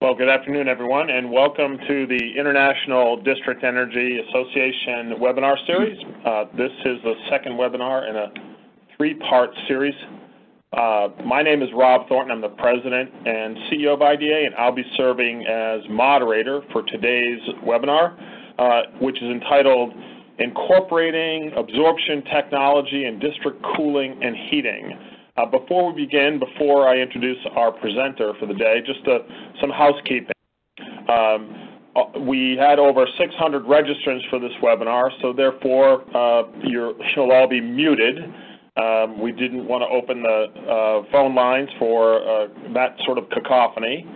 Well, good afternoon, everyone, and welcome to the International District Energy Association webinar series. Uh, this is the second webinar in a three-part series. Uh, my name is Rob Thornton. I'm the president and CEO of IDEA, and I'll be serving as moderator for today's webinar, uh, which is entitled Incorporating Absorption Technology in District Cooling and Heating. Uh, before we begin, before I introduce our presenter for the day, just uh, some housekeeping. Um, uh, we had over 600 registrants for this webinar, so therefore uh, you'll all be muted. Um, we didn't want to open the uh, phone lines for uh, that sort of cacophony.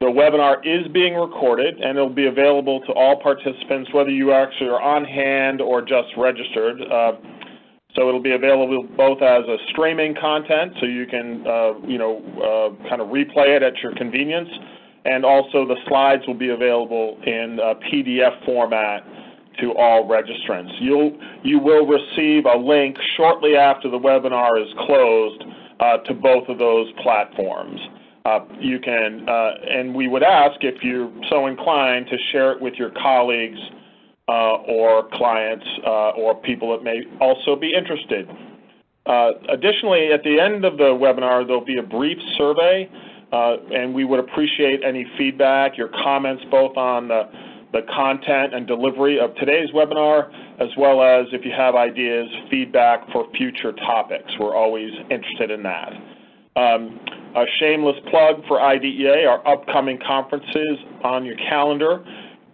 The webinar is being recorded and it'll be available to all participants, whether you actually are on hand or just registered. So it'll be available both as a streaming content, so you can, uh, you know, uh, kind of replay it at your convenience, and also the slides will be available in PDF format to all registrants. You'll, you will receive a link shortly after the webinar is closed uh, to both of those platforms. Uh, you can, uh, and we would ask if you're so inclined to share it with your colleagues or clients uh, or people that may also be interested. Uh, additionally, at the end of the webinar, there'll be a brief survey, and we would appreciate any feedback, your comments both on the, the content and delivery of today's webinar, as well as if you have ideas, feedback for future topics. We're always interested in that. Um, a shameless plug for IDEA, our upcoming conferences on your calendar.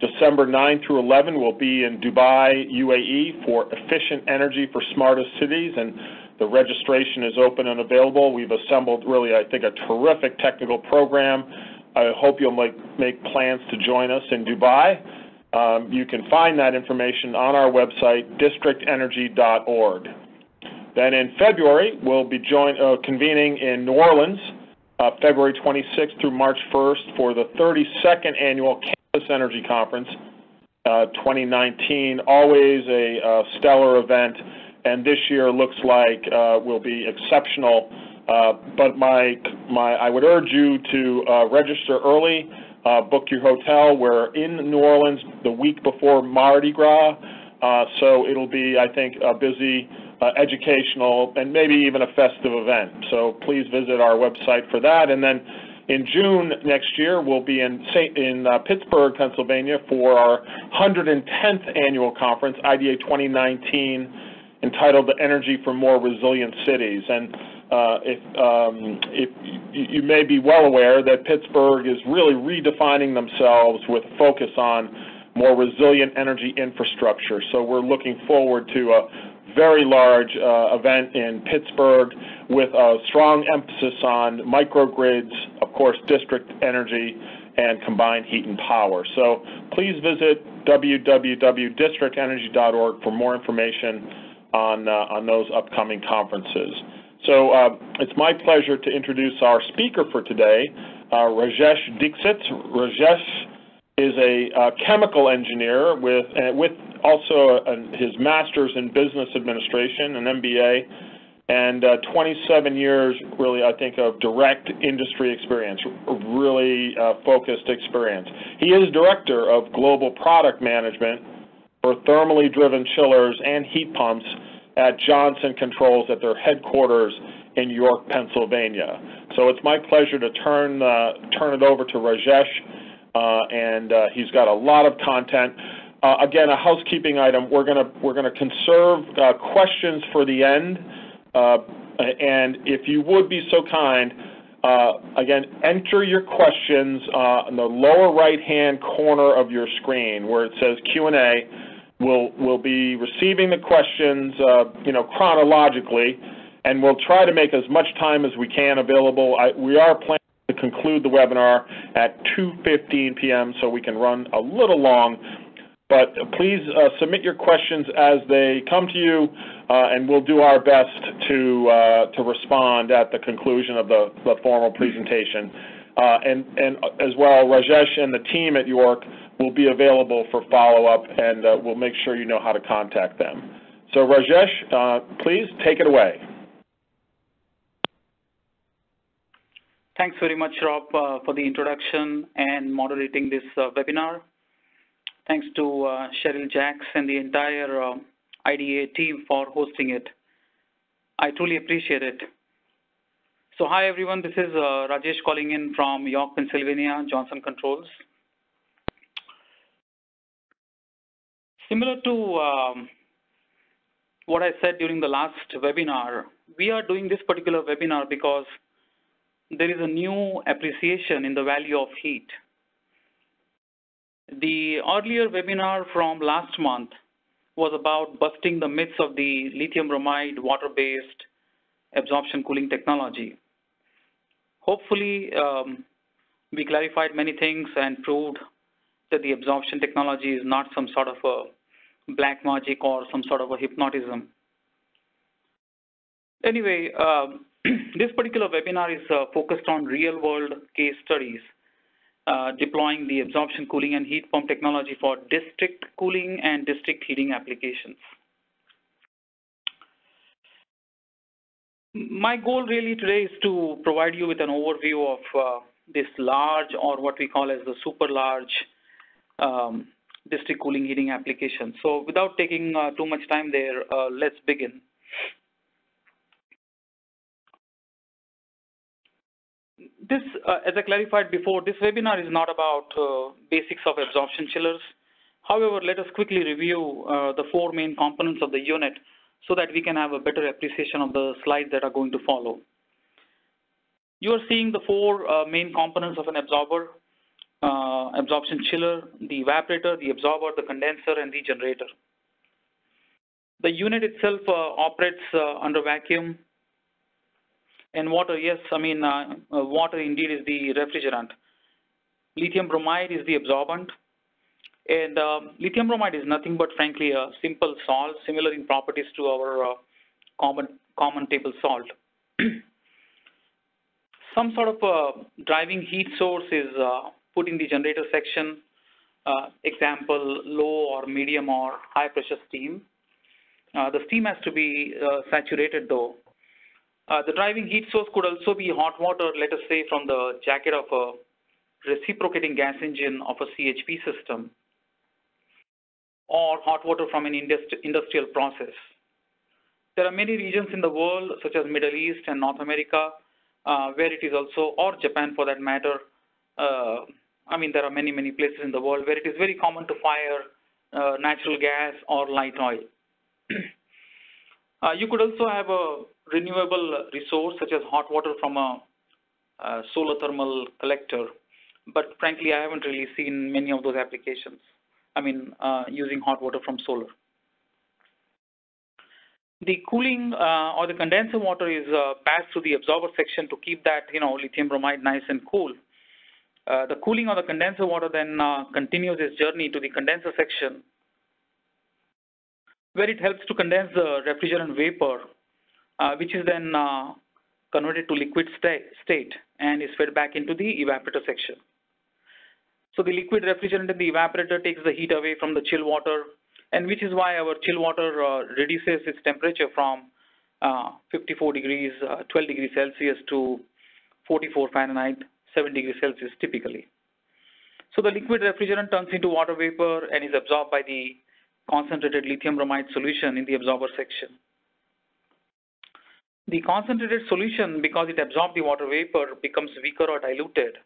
December 9 through 11 will be in Dubai, UAE for Efficient Energy for Smartest Cities, and the registration is open and available. We've assembled really, I think, a terrific technical program. I hope you'll make, make plans to join us in Dubai. Um, you can find that information on our website, districtenergy.org. Then in February, we'll be join, uh, convening in New Orleans, February 26th through March 1st for the 32nd annual Campus Energy Conference uh, 2019, always a uh, stellar event, and this year looks like uh, will be exceptional. Uh, but my, my, I would urge you to uh, register early, uh, book your hotel. We're in New Orleans the week before Mardi Gras, so it'll be, I think, a busy educational and maybe even a festive event. So please visit our website for that. And then in June next year, we'll be in, in uh, Pittsburgh, Pennsylvania for our 110th annual conference, IDEA 2019, entitled The Energy for More Resilient Cities. And uh, if, um, if you may be well aware that Pittsburgh is really redefining themselves with a focus on more resilient energy infrastructure. So we're looking forward to a very large uh, event in Pittsburgh with a strong emphasis on microgrids, of course, district energy, and combined heat and power. So please visit www.districtenergy.org for more information on, uh, on those upcoming conferences. So uh, it's my pleasure to introduce our speaker for today, uh, Rajesh Dixit. Rajesh is a uh, chemical engineer with, uh, with also his master's in business administration, an MBA, and uh, 27 years, really, I think, of direct industry experience, really uh, focused experience. He is director of global product management for thermally driven chillers and heat pumps at Johnson Controls at their headquarters in York, Pennsylvania. So it's my pleasure to turn uh, turn it over to Rajesh, uh, and uh, he's got a lot of content. Uh, again, a housekeeping item. We're gonna we're gonna conserve uh, questions for the end, uh, and if you would be so kind, uh, again, enter your questions uh, in the lower right-hand corner of your screen where it says Q&A. We'll we'll be receiving the questions, uh, you know, chronologically, and we'll try to make as much time as we can available. I, we are planning to conclude the webinar at 2:15 p.m. so we can run a little long but please uh, submit your questions as they come to you, uh, and we'll do our best to uh, to respond at the conclusion of the, the formal presentation. Uh, and, and as well, Rajesh and the team at York will be available for follow-up, and uh, we'll make sure you know how to contact them. So Rajesh, uh, please take it away. Thanks very much, Rob, uh, for the introduction and moderating this uh, webinar. Thanks to uh, Cheryl Jacks and the entire uh, IDEA team for hosting it. I truly appreciate it. So hi everyone, this is uh, Rajesh calling in from York, Pennsylvania, Johnson Controls. Similar to um, what I said during the last webinar, we are doing this particular webinar because there is a new appreciation in the value of heat. The earlier webinar from last month was about busting the myths of the lithium bromide water-based absorption cooling technology. Hopefully, um, we clarified many things and proved that the absorption technology is not some sort of a black magic or some sort of a hypnotism. Anyway, uh, this particular webinar is uh, focused on real-world case studies uh, deploying the absorption cooling and heat pump technology for district cooling and district heating applications. My goal really today is to provide you with an overview of uh, this large or what we call as the super large um, district cooling heating application. So without taking uh, too much time there, uh, let's begin. This, uh, as I clarified before, this webinar is not about uh, basics of absorption chillers. However, let us quickly review uh, the four main components of the unit so that we can have a better appreciation of the slides that are going to follow. You are seeing the four uh, main components of an absorber, uh, absorption chiller, the evaporator, the absorber, the condenser, and the generator. The unit itself uh, operates under vacuum and water, yes, I mean, uh, uh, water indeed is the refrigerant. Lithium bromide is the absorbent, and uh, lithium bromide is nothing but, frankly, a simple salt, similar in properties to our uh, common, common table salt. Some sort of uh, driving heat source is uh, put in the generator section, example, low or medium or high pressure steam. The steam has to be saturated though. The driving heat source could also be hot water, let us say from the jacket of a reciprocating gas engine of a CHP system or hot water from an industrial process. There are many regions in the world, such as Middle East and North America, uh, where it is also, or Japan for that matter, uh, I mean, there are many, many places in the world where it is very common to fire uh, natural gas or light oil. Uh, you could also have a renewable resource, such as hot water from a, a solar thermal collector, but frankly, I haven't really seen many of those applications. I mean, uh, using hot water from solar. The cooling uh, or the condenser water is uh, passed through the absorber section to keep that, you know, lithium bromide nice and cool. Uh, the cooling of the condenser water then uh, continues its journey to the condenser section, where it helps to condense the refrigerant vapor, which is then converted to liquid state and is fed back into the evaporator section. So the liquid refrigerant in the evaporator takes the heat away from the chill water, and which is why our chill water uh, reduces its temperature from uh, 54 degrees, uh, 12 degrees Celsius to 44 Fahrenheit, 7 degrees Celsius typically. So the liquid refrigerant turns into water vapor and is absorbed by the concentrated lithium bromide solution in the absorber section. The concentrated solution, because it absorbs the water vapor, becomes weaker or diluted.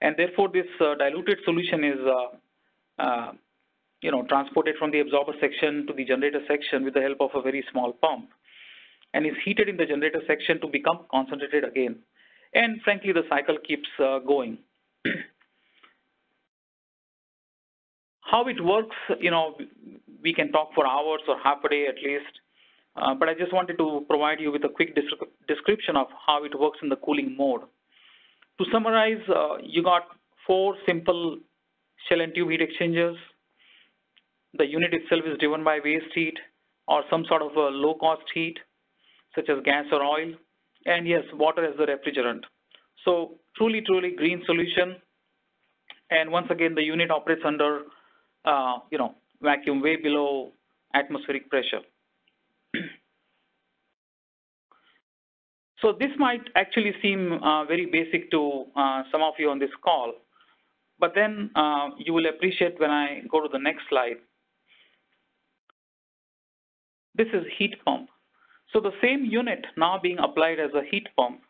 And therefore this uh, diluted solution is uh, uh, you know transported from the absorber section to the generator section with the help of a very small pump. And is heated in the generator section to become concentrated again. And frankly the cycle keeps uh, going. How it works you know we can talk for hours or half a day at least uh, but I just wanted to provide you with a quick description of how it works in the cooling mode to summarize, uh, you got four simple shell and tube heat exchangers. The unit itself is driven by waste heat or some sort of a low cost heat, such as gas or oil. And yes, water as the refrigerant. So truly, truly green solution. And once again, the unit operates under, uh, you know, vacuum way below atmospheric pressure. So this might actually seem uh, very basic to uh, some of you on this call, but then uh, you will appreciate when I go to the next slide. This is heat pump. So the same unit now being applied as a heat pump,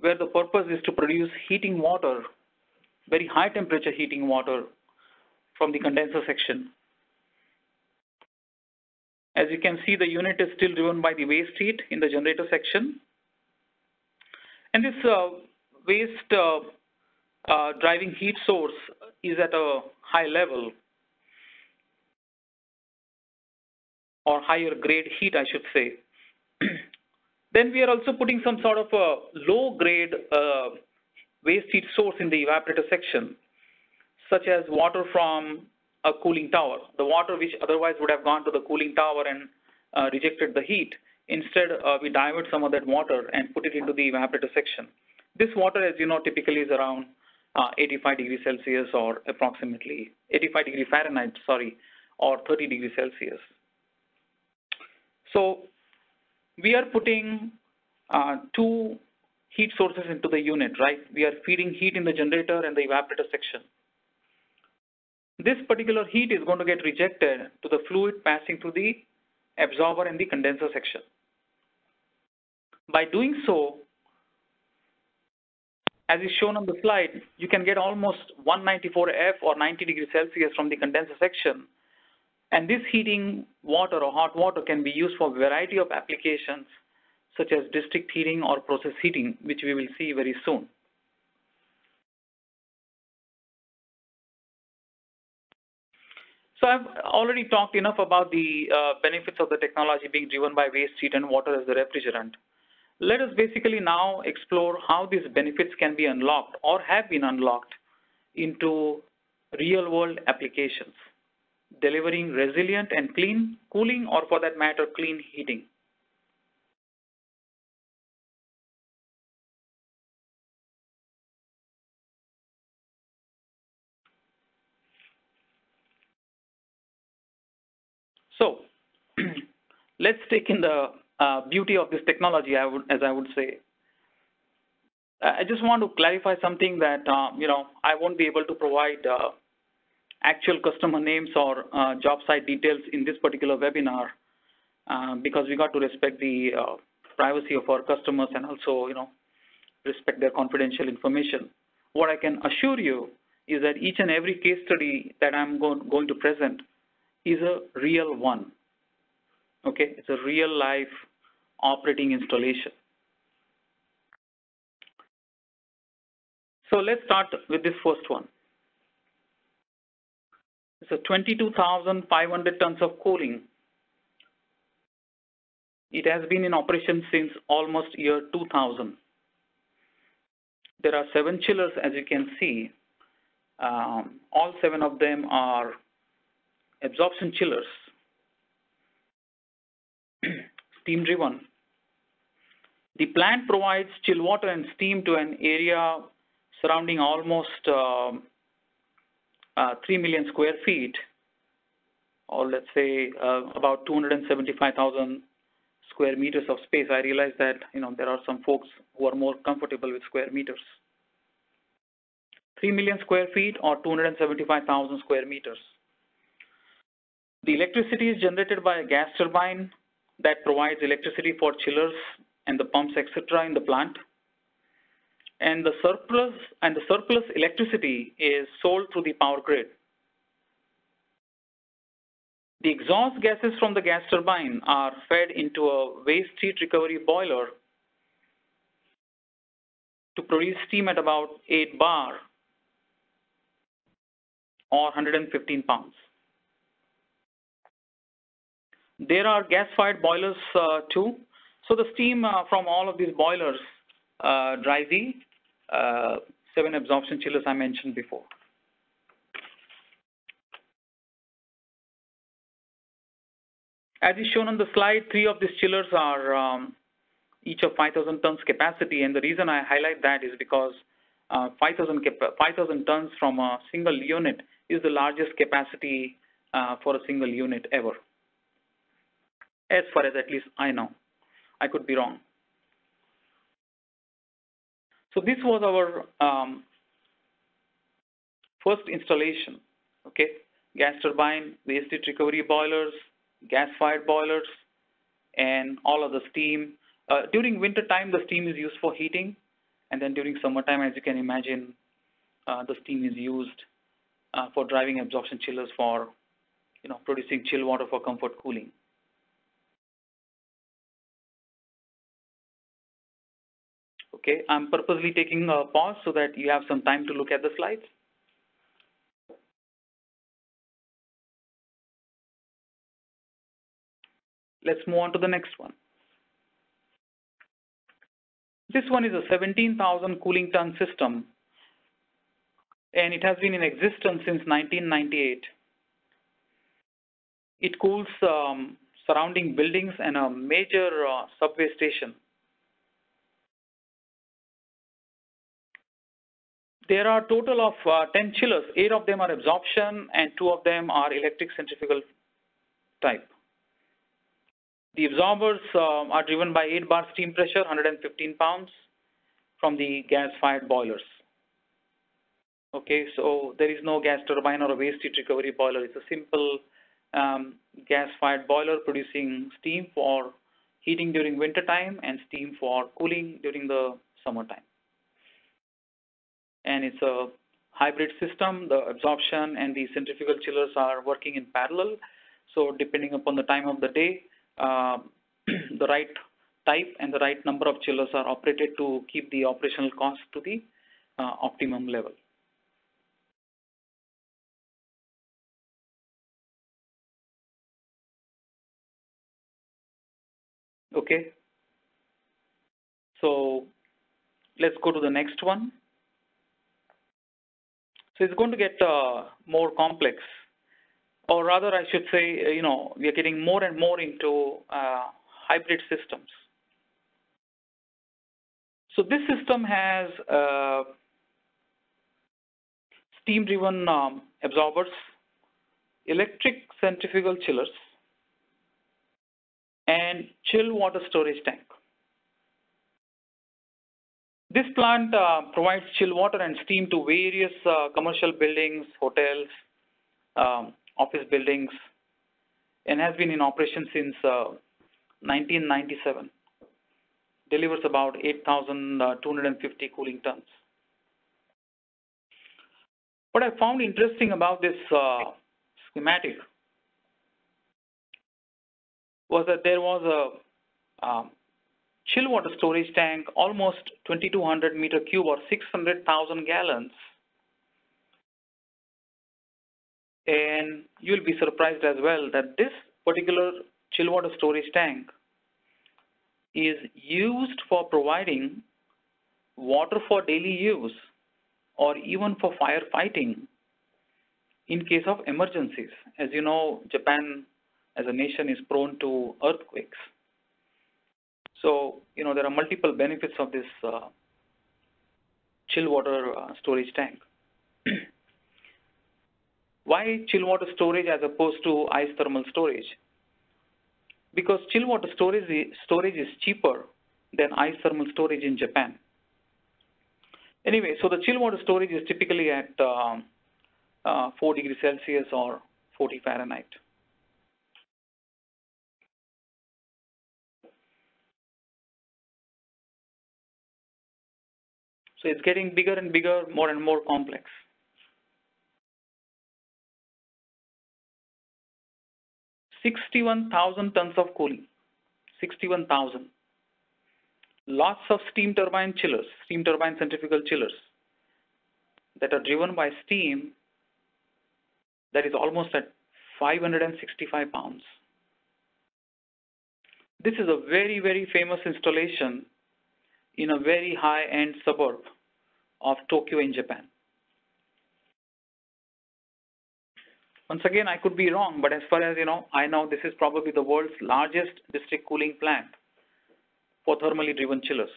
where the purpose is to produce heating water, very high temperature heating water from the condenser section. As you can see, the unit is still driven by the waste heat in the generator section. And this uh, waste uh, uh, driving heat source is at a high level or higher grade heat, I should say. then we are also putting some sort of a low grade uh, waste heat source in the evaporator section, such as water from a cooling tower. The water which otherwise would have gone to the cooling tower and uh, rejected the heat. Instead, uh, we divert some of that water and put it into the evaporator section. This water, as you know, typically is around uh, 85 degrees Celsius or approximately 85 degrees Fahrenheit, sorry, or 30 degrees Celsius. So we are putting uh, two heat sources into the unit, right? We are feeding heat in the generator and the evaporator section. This particular heat is going to get rejected to the fluid passing through the absorber and the condenser section. By doing so, as is shown on the slide, you can get almost 194 F or 90 degrees Celsius from the condenser section. And this heating water or hot water can be used for a variety of applications, such as district heating or process heating, which we will see very soon. So I've already talked enough about the uh, benefits of the technology being driven by waste heat and water as the refrigerant. Let us basically now explore how these benefits can be unlocked or have been unlocked into real world applications, delivering resilient and clean cooling or for that matter, clean heating. So let's take in the beauty of this technology, I would, as I would say. I just want to clarify something that, uh, you know, I won't be able to provide uh, actual customer names or uh, job site details in this particular webinar uh, because we got to respect the uh, privacy of our customers and also, you know, respect their confidential information. What I can assure you is that each and every case study that I'm go going to present is a real one. Okay, it's a real life operating installation. So let's start with this first one. It's a 22,500 tons of cooling. It has been in operation since almost year 2000. There are seven chillers, as you can see. Um, all seven of them are absorption chillers steam driven. The plant provides chill water and steam to an area surrounding almost uh, uh, 3 million square feet, or let's say uh, about 275,000 square meters of space. I realize that you know there are some folks who are more comfortable with square meters. 3 million square feet or 275,000 square meters. The electricity is generated by a gas turbine that provides electricity for chillers and the pumps, etc., in the plant. And the surplus and the surplus electricity is sold through the power grid. The exhaust gases from the gas turbine are fed into a waste heat recovery boiler to produce steam at about 8 bar or 115 pounds. There are gas-fired boilers uh, too. So the steam uh, from all of these boilers uh, drive the seven absorption chillers I mentioned before. As is shown on the slide, three of these chillers are um, each of 5,000 tons capacity, and the reason I highlight that is because uh, 5,000 tons from a single unit is the largest capacity uh, for a single unit ever as far as at least I know. I could be wrong. So this was our um, first installation, okay? Gas turbine, waste heat recovery boilers, gas-fired boilers, and all of the steam. Uh, during winter time, the steam is used for heating, and then during summertime, as you can imagine, uh, the steam is used uh, for driving absorption chillers for, you know, producing chill water for comfort cooling. Okay, I'm purposely taking a pause so that you have some time to look at the slides. Let's move on to the next one. This one is a 17,000 cooling ton system and it has been in existence since 1998. It cools um, surrounding buildings and a major uh, subway station. There are total of uh, 10 chillers. Eight of them are absorption and two of them are electric centrifugal type. The absorbers uh, are driven by 8 bar steam pressure, 115 pounds from the gas-fired boilers. Okay, so there is no gas turbine or a waste heat recovery boiler. It's a simple um, gas-fired boiler producing steam for heating during winter time and steam for cooling during the summertime and it's a hybrid system. The absorption and the centrifugal chillers are working in parallel. So depending upon the time of the day, uh, the right type and the right number of chillers are operated to keep the operational cost to the uh, optimum level. Okay. So let's go to the next one. So it's going to get uh, more complex, or rather, I should say, uh, you know, we are getting more and more into uh, hybrid systems. So this system has uh, steam-driven um, absorbers, electric centrifugal chillers, and chill water storage tank. This plant uh, provides chill water and steam to various uh, commercial buildings, hotels, um, office buildings, and has been in operation since uh, 1997. Delivers about 8,250 cooling tons. What I found interesting about this uh, schematic was that there was a um, chill water storage tank almost 2200 meter cube or 600,000 gallons. And you'll be surprised as well that this particular chill water storage tank is used for providing water for daily use or even for firefighting in case of emergencies. As you know, Japan as a nation is prone to earthquakes. So, you know, there are multiple benefits of this uh, chill water uh, storage tank. Why chill water storage as opposed to ice thermal storage? Because chill water storage is, storage is cheaper than ice thermal storage in Japan. Anyway, so the chill water storage is typically at uh, uh 4 degrees Celsius or 40 Fahrenheit. So it's getting bigger and bigger, more and more complex. Sixty-one thousand tons of cooling. Sixty-one thousand. Lots of steam turbine chillers, steam turbine centrifugal chillers that are driven by steam that is almost at 565 pounds. This is a very, very famous installation in a very high-end suburb of Tokyo in Japan. Once again, I could be wrong, but as far as you know, I know this is probably the world's largest district cooling plant for thermally driven chillers.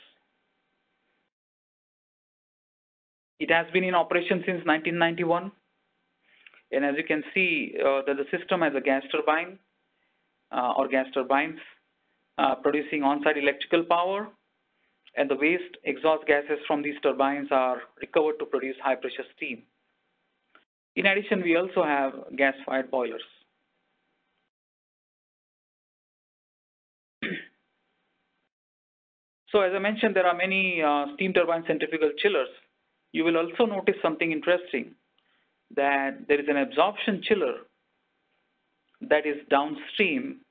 It has been in operation since 1991. And as you can see, uh, that the system has a gas turbine uh, or gas turbines uh, producing on-site electrical power and the waste exhaust gases from these turbines are recovered to produce high pressure steam. In addition, we also have gas-fired boilers. so as I mentioned, there are many uh, steam turbine centrifugal chillers. You will also notice something interesting, that there is an absorption chiller that is downstream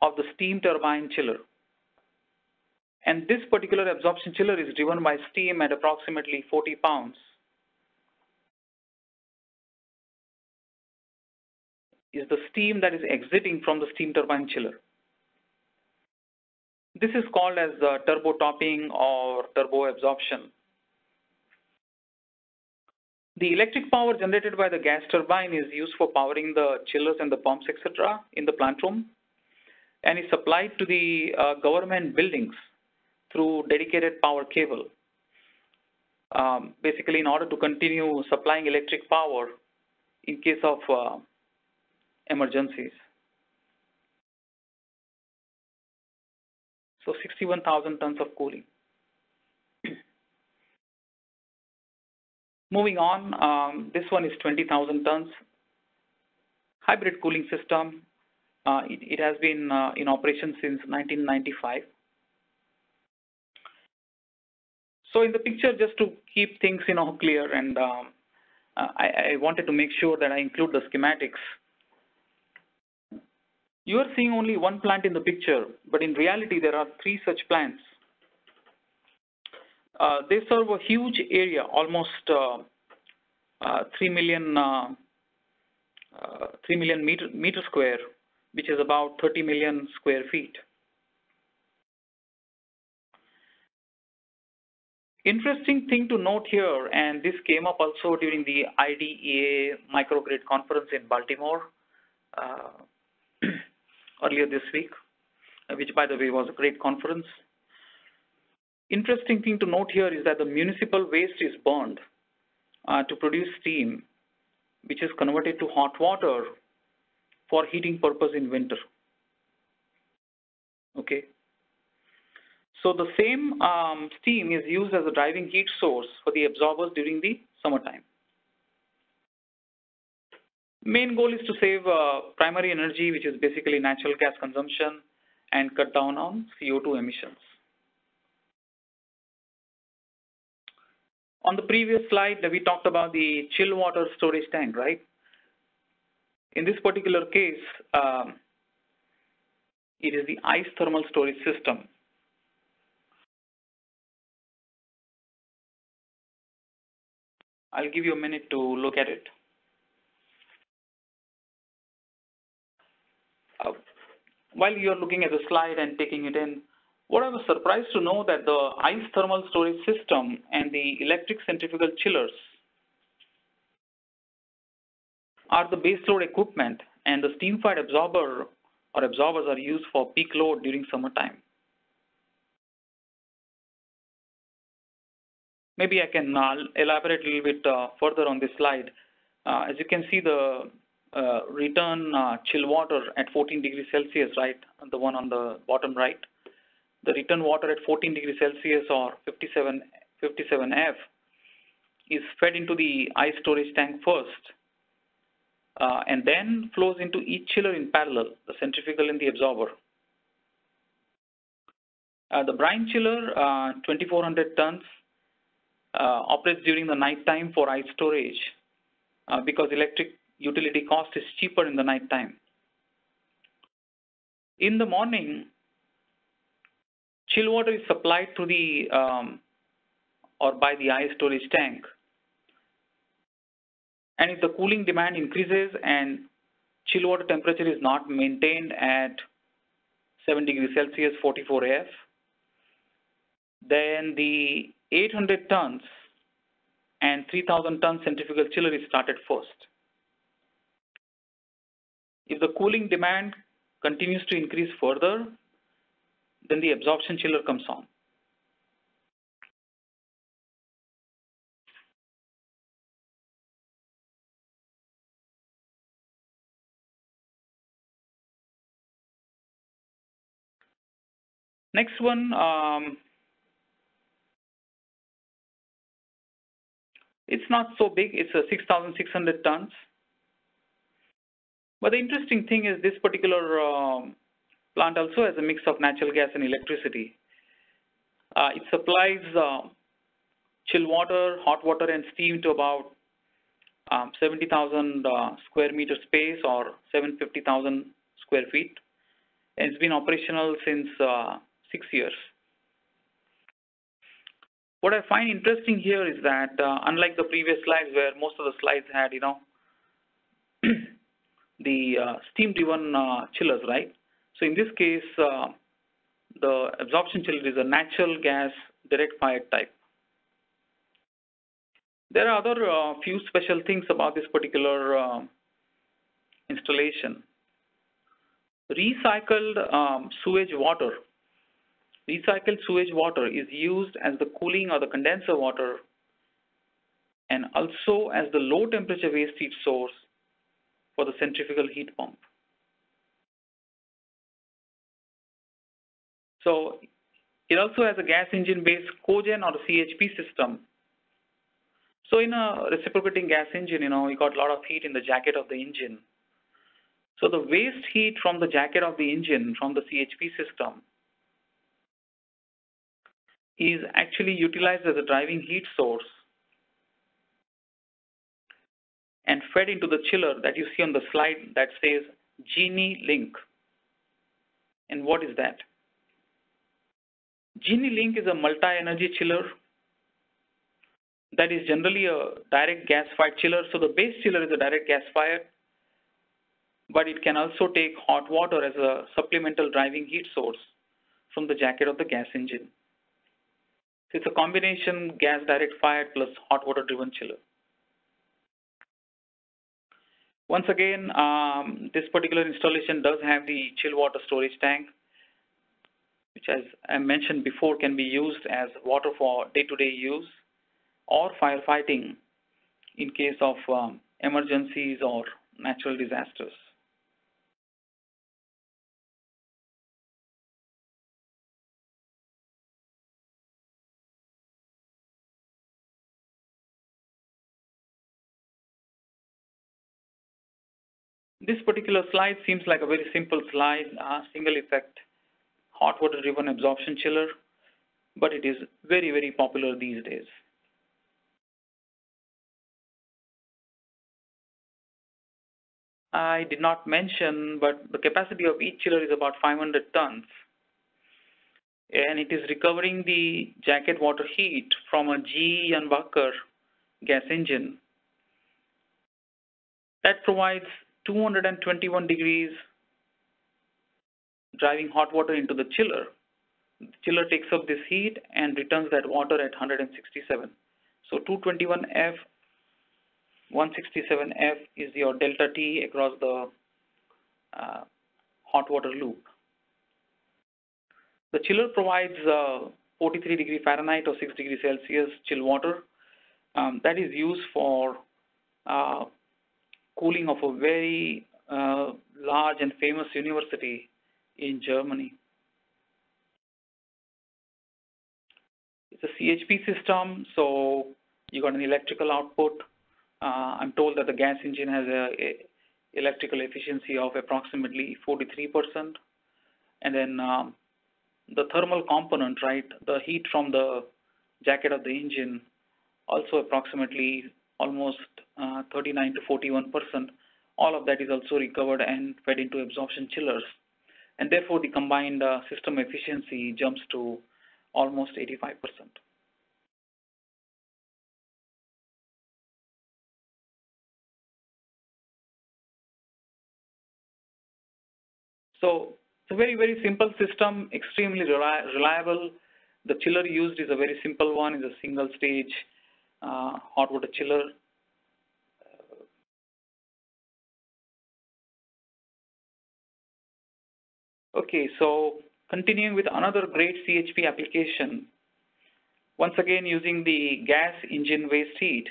of the steam turbine chiller. And this particular absorption chiller is driven by steam at approximately 40 pounds. Is the steam that is exiting from the steam turbine chiller. This is called as uh, turbo topping or turbo absorption. The electric power generated by the gas turbine is used for powering the chillers and the pumps, etc., in the plant room, and is supplied to the uh, government buildings through dedicated power cable. Um, basically, in order to continue supplying electric power in case of uh, emergencies. So 61,000 tons of cooling. Moving on, um, this one is 20,000 tons. Hybrid cooling system. Uh, it, it, has been uh, in operation since 1995. So in the picture, just to keep things you know clear, and um, I, I, wanted to make sure that I include the schematics. You are seeing only one plant in the picture, but in reality, there are three such plants. Uh, they serve a huge area, almost uh, uh, 3 million, uh, uh, 3 million meter, meter square, which is about 30 million square feet. Interesting thing to note here, and this came up also during the IDEA microgrid conference in Baltimore uh, earlier this week, uh, which by the way was a great conference. Interesting thing to note here is that the municipal waste is burned uh, to produce steam, which is converted to hot water for heating purpose in winter. Okay, so the same um, steam is used as a driving heat source for the absorbers during the summertime. Main goal is to save uh, primary energy, which is basically natural gas consumption, and cut down on CO2 emissions. On the previous slide, we talked about the chill water storage tank, right? In this particular case, um, it is the ice thermal storage system. I'll give you a minute to look at it. Uh, while you're looking at the slide and taking it in, what I was surprised to know that the ice thermal storage system and the electric centrifugal chillers are the base load equipment and the steam fired absorber or absorbers are used for peak load during summertime. Maybe I can uh, elaborate a little bit uh, further on this slide. Uh, as you can see, the return chill water at 14 degrees Celsius, right, the one on the bottom right, the return water at 14 degrees Celsius or 57, 57F is fed into the ice storage tank first, uh, and then flows into each chiller in parallel, the centrifugal and the absorber. Uh, the brine chiller, uh, 2400 tons, operates during the night time for ice storage uh, because electric utility cost is cheaper in the night time. In the morning, chill water is supplied to the um, or by the ice storage tank. And if the cooling demand increases and chill water temperature is not maintained at 7 degrees Celsius 44 F, then the 800 tons and 3000 ton centrifugal chiller is started first. If the cooling demand continues to increase further, then the absorption chiller comes on. Next one, um, It's not so big, it's a 6,600 tons. But the interesting thing is this particular um, plant also has a mix of natural gas and electricity. Uh, it supplies uh, chill water, hot water, and steam to about um, 70,000 uh, square meter space or 750,000 square feet. And it's been operational since uh, six years. What I find interesting here is that uh, unlike the previous slides where most of the slides had, you know, the uh, steam-driven uh, chillers, right? So in this case, uh, the absorption chiller is a natural gas direct fired type. There are other uh, few special things about this particular uh, installation. Recycled um, sewage water. Recycled sewage water is used as the cooling or the condenser water and also as the low temperature waste heat source for the centrifugal heat pump. So it also has a gas engine based cogen or CHP system. So in a reciprocating gas engine, you know, you got a lot of heat in the jacket of the engine. So the waste heat from the jacket of the engine from the CHP system is actually utilized as a driving heat source and fed into the chiller that you see on the slide that says GeneLink. And what is that? GeneLink is a multi-energy chiller that is generally a direct gas-fired chiller. So the base chiller is a direct gas-fired, but it can also take hot water as a supplemental driving heat source from the jacket of the gas engine. It's a combination gas direct fired plus hot water driven chiller. Once again, um, this particular installation does have the chill water storage tank, which as I mentioned before can be used as water for day-to-day -day use or firefighting in case of um, emergencies or natural disasters. This particular slide seems like a very simple slide, uh, single effect hot water driven absorption chiller, but it is very, very popular these days. I did not mention, but the capacity of each chiller is about 500 tons. And it is recovering the jacket water heat from a GE Jenbacher gas engine. That provides 221 degrees driving hot water into the chiller. The chiller takes up this heat and returns that water at 167. So 221F, 167F is your delta T across the uh, hot water loop. The chiller provides uh, 43 degree Fahrenheit or 6 degree Celsius chill water um, that is used for uh, cooling of a very uh, large and famous university in Germany. It's a CHP system, so you got an electrical output. Uh, I'm told that the gas engine has a, a electrical efficiency of approximately 43%. And then um, the thermal component, right, the heat from the jacket of the engine, also approximately almost uh, 39 to 41 percent. All of that is also recovered and fed into absorption chillers. And therefore, the combined uh, system efficiency jumps to almost 85 percent. So it's a very, very simple system, extremely reliable. The chiller used is a very simple one, is a single stage hot water chiller. Okay, so continuing with another great CHP application, once again using the gas engine waste heat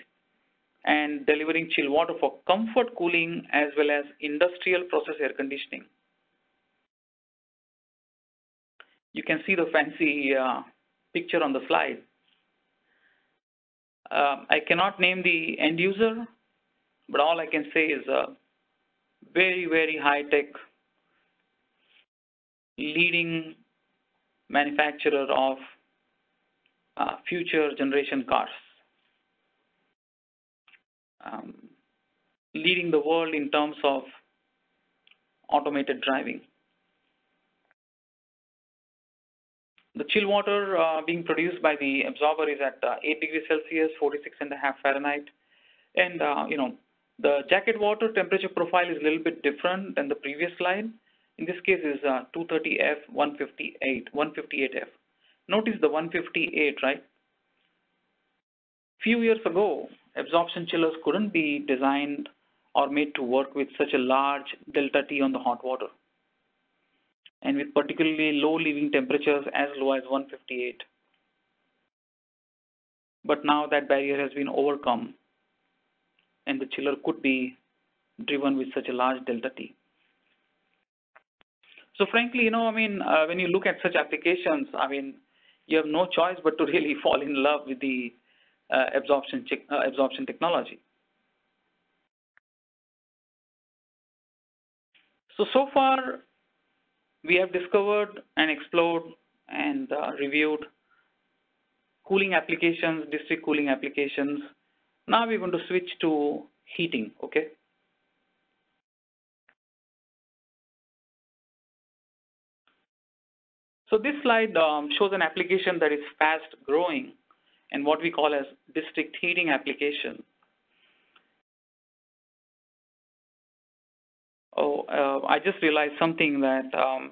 and delivering chill water for comfort cooling as well as industrial process air conditioning. You can see the fancy uh, picture on the slide. Um, I cannot name the end user, but all I can say is a very, very high-tech leading manufacturer of uh, future generation cars. Um, leading the world in terms of automated driving. The chill water uh, being produced by the absorber is at uh, 8 degrees Celsius, 46 and a half Fahrenheit. And, uh, you know, the jacket water temperature profile is a little bit different than the previous slide. In this case is 230F, 158, 158F. Notice the 158, right? Few years ago, absorption chillers couldn't be designed or made to work with such a large delta T on the hot water and with particularly low leaving temperatures as low as 158. But now that barrier has been overcome and the chiller could be driven with such a large delta T. So frankly, you know, I mean, uh, when you look at such applications, I mean, you have no choice but to really fall in love with the uh, absorption, uh, absorption technology. So, so far we have discovered and explored and uh, reviewed cooling applications, district cooling applications. Now we're going to switch to heating, okay? So this slide um, shows an application that is fast growing and what we call as district heating application. Oh, uh, I just realized something that um,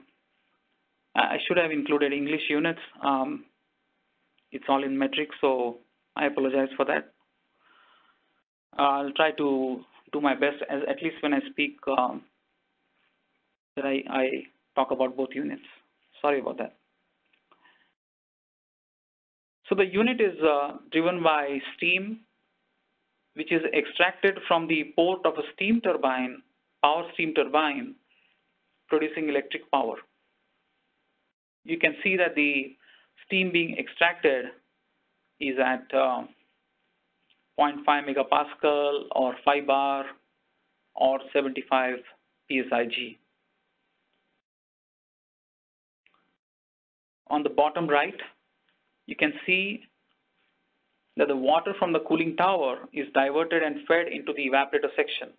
I should have included English units. Um, it's all in metric, so I apologize for that. I'll try to do my best, as, at least when I speak, um, that I, I talk about both units. Sorry about that. So the unit is uh, driven by steam, which is extracted from the port of a steam turbine power steam turbine producing electric power. You can see that the steam being extracted is at uh, 0.5 megapascal or 5 bar or 75 psig. On the bottom right, you can see that the water from the cooling tower is diverted and fed into the evaporator section.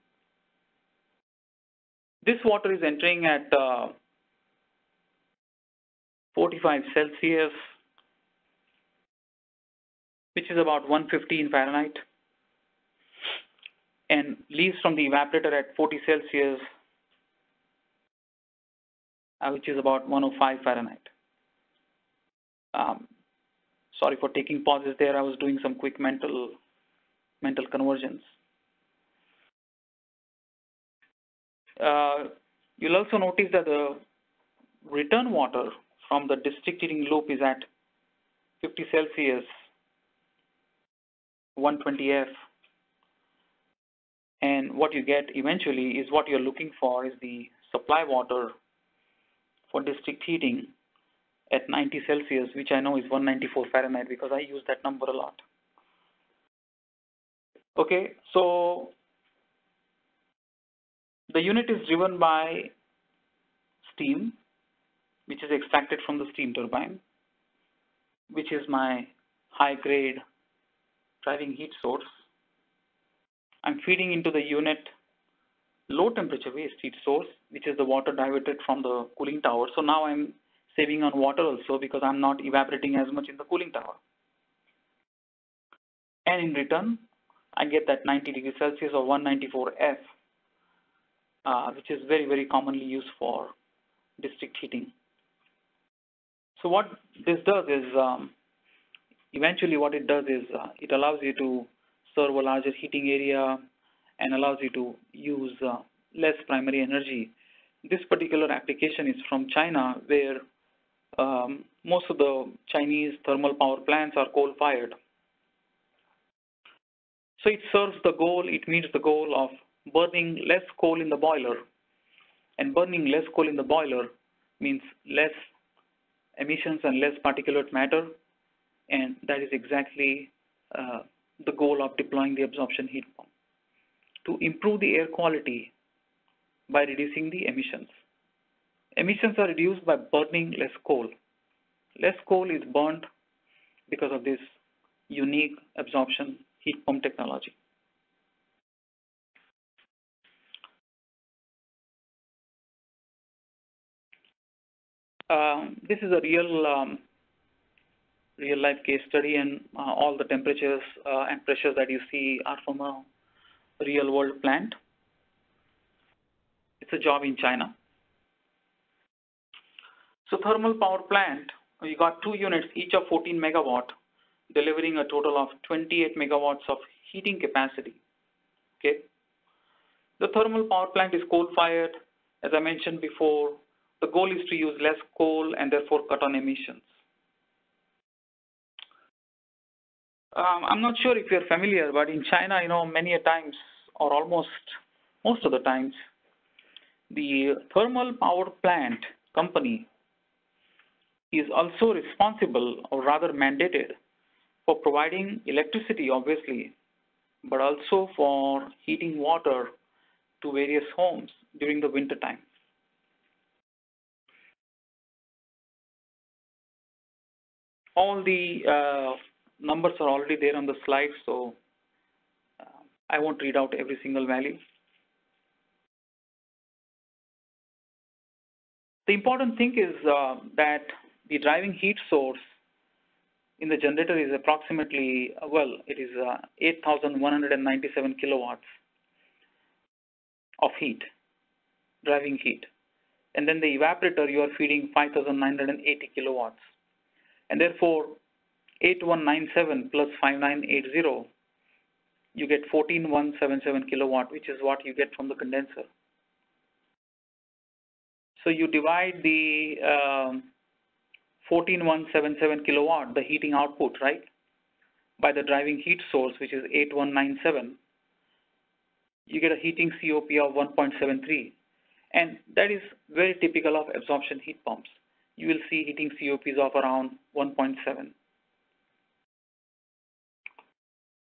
This water is entering at uh, 45 Celsius, which is about 115 Fahrenheit, and leaves from the evaporator at 40 Celsius, uh, which is about 105 Fahrenheit. Um, sorry for taking pauses there. I was doing some quick mental mental conversions. Uh, you'll also notice that the return water from the district heating loop is at 50 Celsius, 120 F. And what you get eventually is what you're looking for is the supply water for district heating at 90 Celsius, which I know is 194 Fahrenheit because I use that number a lot. Okay, so the unit is driven by steam, which is extracted from the steam turbine, which is my high-grade driving heat source. I'm feeding into the unit low temperature waste heat source, which is the water diverted from the cooling tower. So now I'm saving on water also because I'm not evaporating as much in the cooling tower. And in return, I get that 90 degrees Celsius or 194 F uh, which is very, very commonly used for district heating. So what this does is, um, eventually what it does is, uh, it allows you to serve a larger heating area and allows you to use uh, less primary energy. This particular application is from China where um, most of the Chinese thermal power plants are coal-fired. So it serves the goal, it meets the goal of burning less coal in the boiler. And burning less coal in the boiler means less emissions and less particulate matter. And that is exactly uh, the goal of deploying the absorption heat pump? To improve the air quality by reducing the emissions. Emissions are reduced by burning less coal. Less coal is burned because of this unique absorption heat pump technology. Um, this is a real um, real life case study and uh, all the temperatures uh, and pressures that you see are from a real world plant. It's a job in China. So thermal power plant, we got two units, each of 14 megawatt, delivering a total of 28 megawatts of heating capacity. Okay. The thermal power plant is coal-fired. As I mentioned before, the goal is to use less coal and therefore cut on emissions. Um, I'm not sure if you're familiar, but in China, you know, many a times, or almost most of the times, the thermal power plant company is also responsible, or rather mandated, for providing electricity, obviously, but also for heating water to various homes during the winter time. All the uh, numbers are already there on the slide, so uh, I won't read out every single value. The important thing is uh, that the driving heat source in the generator is approximately, well, it is uh, 8,197 kilowatts of heat, driving heat. And then the evaporator, you are feeding 5,980 kilowatts. And therefore, 8197 plus 5980, you get 14177 kilowatt, which is what you get from the condenser. So you divide the um, 14177 kilowatt, the heating output, right, by the driving heat source, which is 8197, you get a heating COP of 1.73. And that is very typical of absorption heat pumps. You will see heating COPs of around 1.7.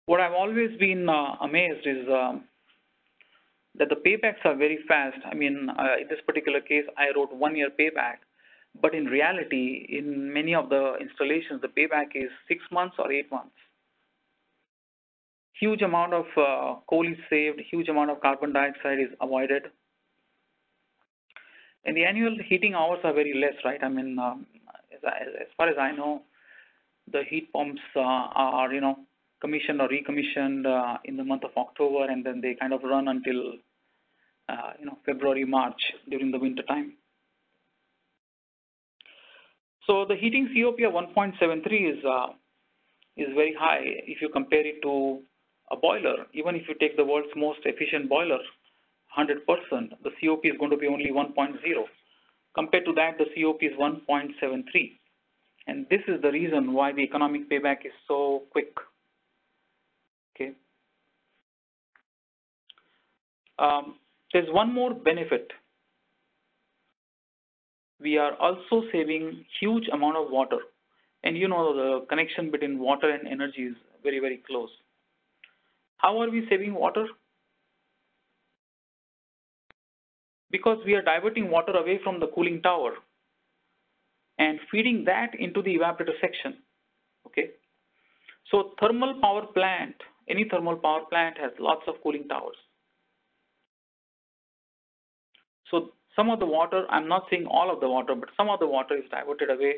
What I've always been uh, amazed is uh, that the paybacks are very fast. I mean, uh, in this particular case, I wrote one year payback, but in reality, in many of the installations, the payback is six months or eight months. Huge amount of uh, coal is saved, huge amount of carbon dioxide is avoided. And the annual heating hours are very less, right? I mean, um, as, as, far as I know, the heat pumps uh, are, you know, commissioned or recommissioned uh, in the month of October, and then they kind of run until uh, you know February, March during the winter time. So the heating COP of 1.73 is uh, is very high if you compare it to a boiler. Even if you take the world's most efficient boiler, 100%, the COP is going to be only 1.0. Compared to that, the COP is 1.73. And this is the reason why the economic payback is so quick. Okay. Um, there's one more benefit. We are also saving huge amount of water. And you know the connection between water and energy is very, very close. How are we saving water? Because we are diverting water away from the cooling tower and feeding that into the evaporator section. Okay. So thermal power plant any thermal power plant has lots of cooling towers. So some of the water, I'm not saying all of the water, but some of the water is diverted away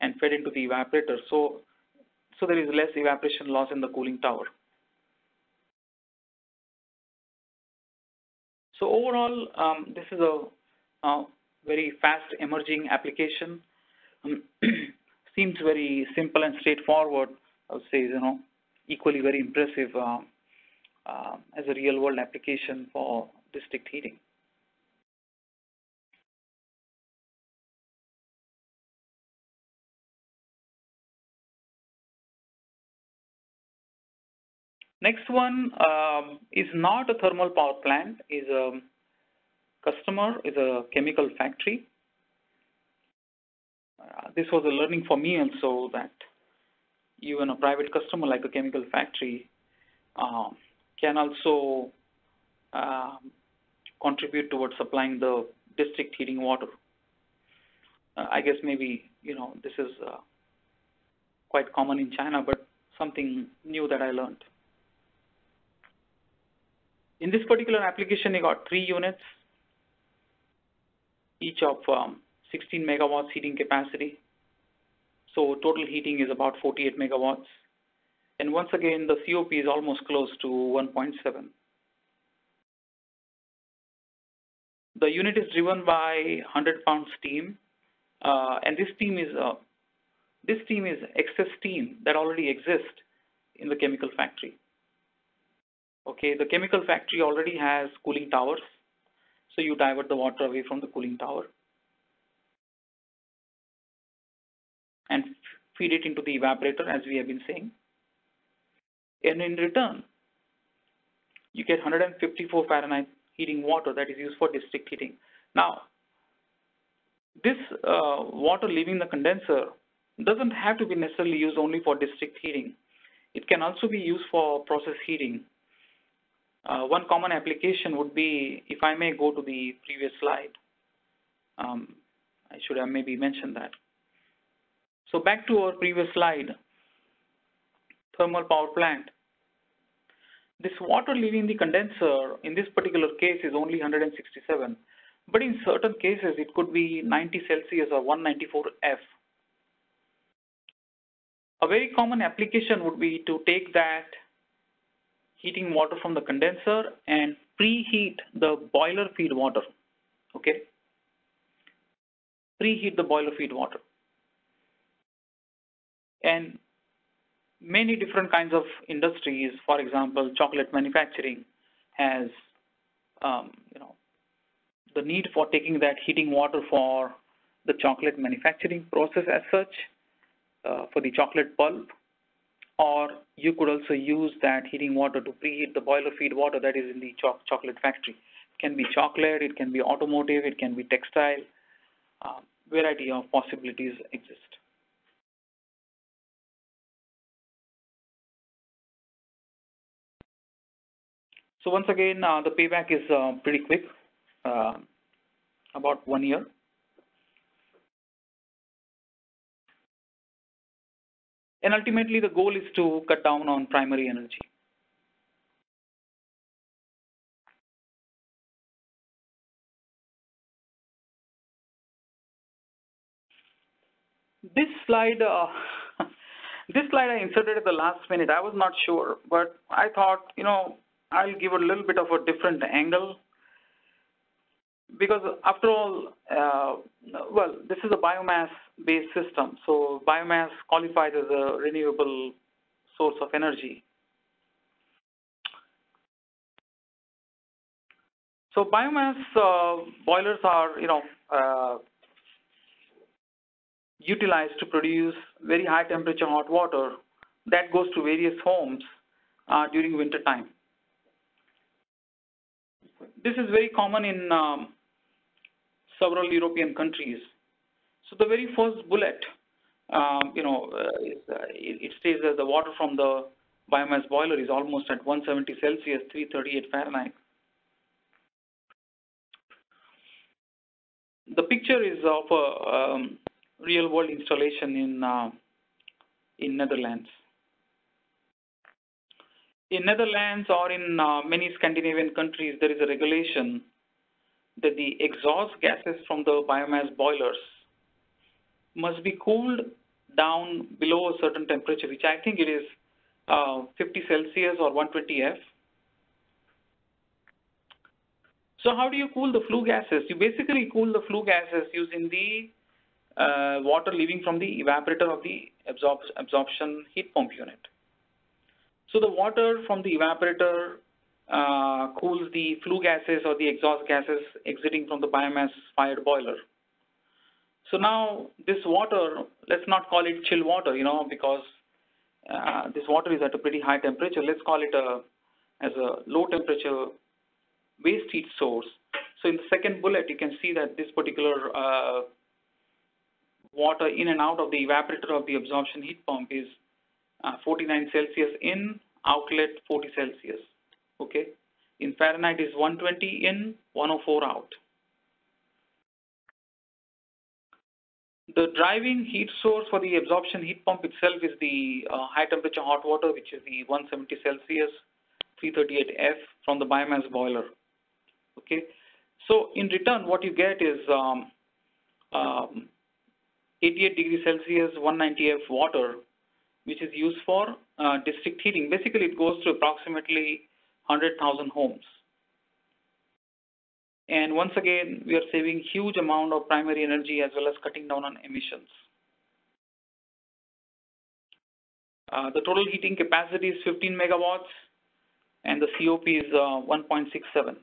and fed into the evaporator. So, so there is less evaporation loss in the cooling tower. So overall, um, this is a, a, very fast emerging application. Um, seems very simple and straightforward. I would say, you know, equally very impressive uh, uh, as a real world application for district heating. Next one um, is not a thermal power plant, is a customer, is a chemical factory. Uh, this was a learning for me also that even a private customer like a chemical factory uh, can also uh, contribute towards supplying the district heating water. Uh, I guess maybe, you know, this is uh, quite common in China, but something new that I learned. In this particular application, you got three units, each of um, 16 megawatts heating capacity. So total heating is about 48 megawatts. And once again, the COP is almost close to 1.7. The unit is driven by 100 pound steam, uh, and this steam is uh, this steam is excess steam that already exists in the chemical factory. Okay, the chemical factory already has cooling towers, so you divert the water away from the cooling tower and feed it into the evaporator as we have been saying. And in return, you get 154 Fahrenheit heating water that is used for district heating. Now, this uh, water leaving the condenser doesn't have to be necessarily used only for district heating. It can also be used for process heating. Uh, one common application would be, if I may go to the previous slide, um, I should have maybe mentioned that. So back to our previous slide, thermal power plant. This water leaving the condenser in this particular case is only 167, but in certain cases it could be 90 Celsius or 194 F. A very common application would be to take that heating water from the condenser and preheat the boiler feed water, okay? Preheat the boiler feed water. And many different kinds of industries, for example, chocolate manufacturing has, um, you know, the need for taking that heating water for the chocolate manufacturing process as such, uh, for the chocolate pulp, or you could also use that heating water to preheat the boiler feed water that is in the cho chocolate factory. It can be chocolate, it can be automotive, it can be textile, uh, variety of possibilities exist. So once again, uh, the payback is uh, pretty quick, uh, about one year. And ultimately, the goal is to cut down on primary energy. This slide, uh, this slide I inserted at the last minute. I was not sure, but I thought, you know, I'll give a little bit of a different angle because after all, uh, well, this is a biomass-based system, so biomass qualifies as a renewable source of energy. So biomass uh, boilers are, you know, uh, utilized to produce very high temperature hot water that goes to various homes uh, during winter time. This is very common in um, several European countries. So the very first bullet, um, you know, uh, uh, it, it states that the water from the biomass boiler is almost at 170 Celsius, 338 Fahrenheit. The picture is of a um, real-world installation in uh, in Netherlands. In Netherlands or in uh, many Scandinavian countries, there is a regulation that the exhaust gases from the biomass boilers must be cooled down below a certain temperature, which I think it is uh, 50 Celsius or 120 F. So how do you cool the flue gases? You basically cool the flue gases using the uh, water leaving from the evaporator of the absorption heat pump unit. So the water from the evaporator uh, cools the flue gases or the exhaust gases exiting from the biomass fired boiler. So now this water, let's not call it chill water, you know, because uh, this water is at a pretty high temperature. Let's call it a, as a low temperature waste heat source. So in the second bullet, you can see that this particular uh, water in and out of the evaporator of the absorption heat pump is uh, 49 Celsius in outlet 40 Celsius, okay? In Fahrenheit is 120 in, 104 out. The driving heat source for the absorption heat pump itself is the uh, high temperature hot water, which is the 170 Celsius, 338 F from the biomass boiler. Okay, so in return, what you get is um, um, 88 degrees Celsius, 190 F water, which is used for uh, district heating. Basically, it goes to approximately 100,000 homes. And once again, we are saving huge amount of primary energy as well as cutting down on emissions. Uh, the total heating capacity is 15 megawatts and the COP is uh, 1.67.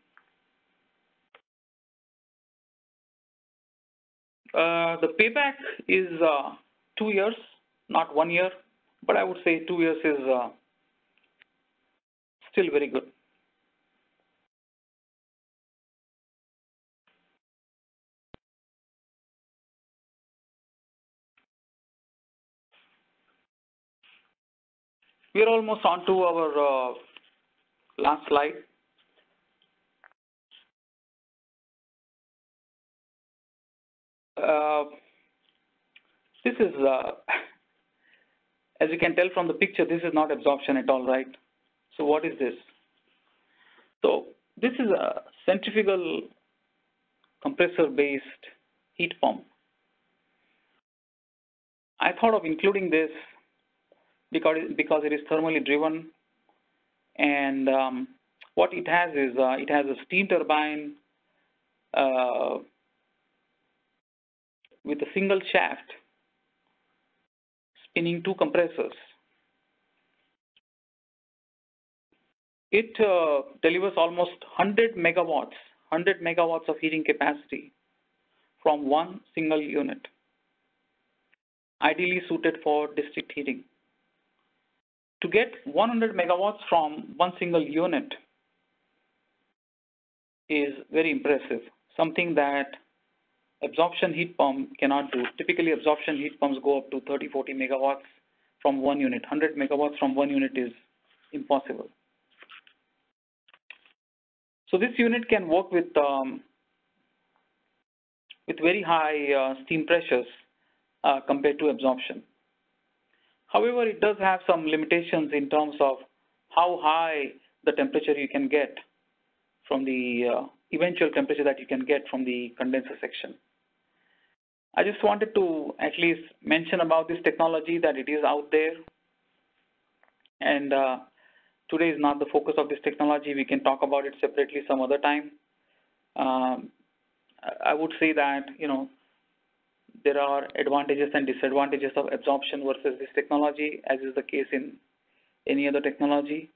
Uh, the payback is uh, two years, not one year, but I would say two years is uh, still very good. We are almost on to our uh, last slide. Uh, this is, uh, as you can tell from the picture, this is not absorption at all, right? So what is this? So this is a centrifugal compressor-based heat pump. I thought of including this because because it is thermally driven and um, what it has is uh, it has a steam turbine uh, with a single shaft spinning two compressors. It uh, delivers almost 100 megawatts, 100 megawatts of heating capacity from one single unit, ideally suited for district heating to get 100 megawatts from one single unit is very impressive, something that absorption heat pump cannot do. Typically, absorption heat pumps go up to 30, 40 megawatts from one unit. 100 megawatts from one unit is impossible. So this unit can work with um, with very high uh, steam pressures uh, compared to absorption. However, it does have some limitations in terms of how high the temperature you can get from the uh, eventual temperature that you can get from the condenser section. I just wanted to at least mention about this technology that it is out there. And uh, today is not the focus of this technology. We can talk about it separately some other time. Um, I would say that, you know, there are advantages and disadvantages of absorption versus this technology, as is the case in any other technology.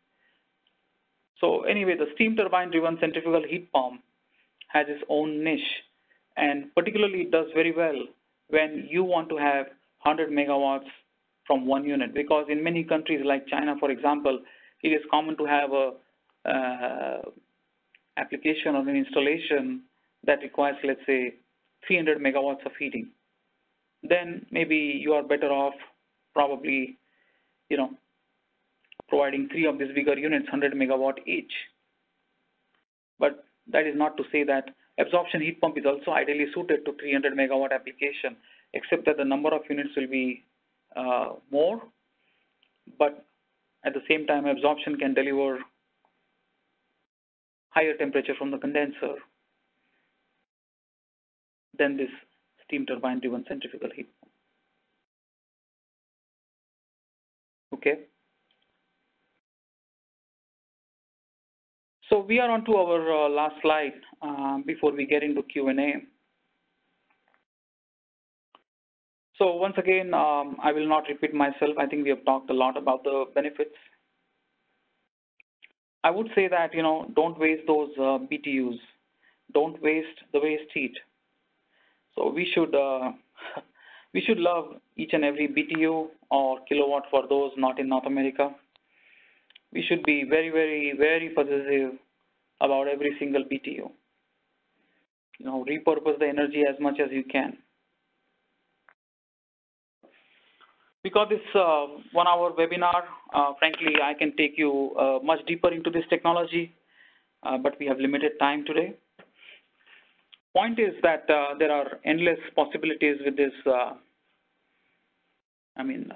So anyway, the steam turbine driven centrifugal heat pump has its own niche and particularly it does very well when you want to have 100 megawatts from one unit because in many countries like China, for example, it is common to have a uh, application or an installation that requires, let's say, 300 megawatts of heating then maybe you are better off probably, you know, providing three of these bigger units, 100 megawatt each. But that is not to say that absorption heat pump is also ideally suited to 300 megawatt application, except that the number of units will be uh, more, but at the same time absorption can deliver higher temperature from the condenser than this steam turbine driven centrifugal heat pump. Okay. So we are on to our uh, last slide uh, before we get into Q&A. So once again, um, I will not repeat myself. I think we have talked a lot about the benefits. I would say that, you know, don't waste those uh, BTUs. Don't waste the waste heat. So we should uh, we should love each and every BTU or kilowatt for those not in North America. We should be very, very, very possessive about every single BTU. You know, repurpose the energy as much as you can. Because this uh, one-hour webinar, uh, frankly, I can take you uh, much deeper into this technology, uh, but we have limited time today. Point is that uh, there are endless possibilities with this, uh, I mean,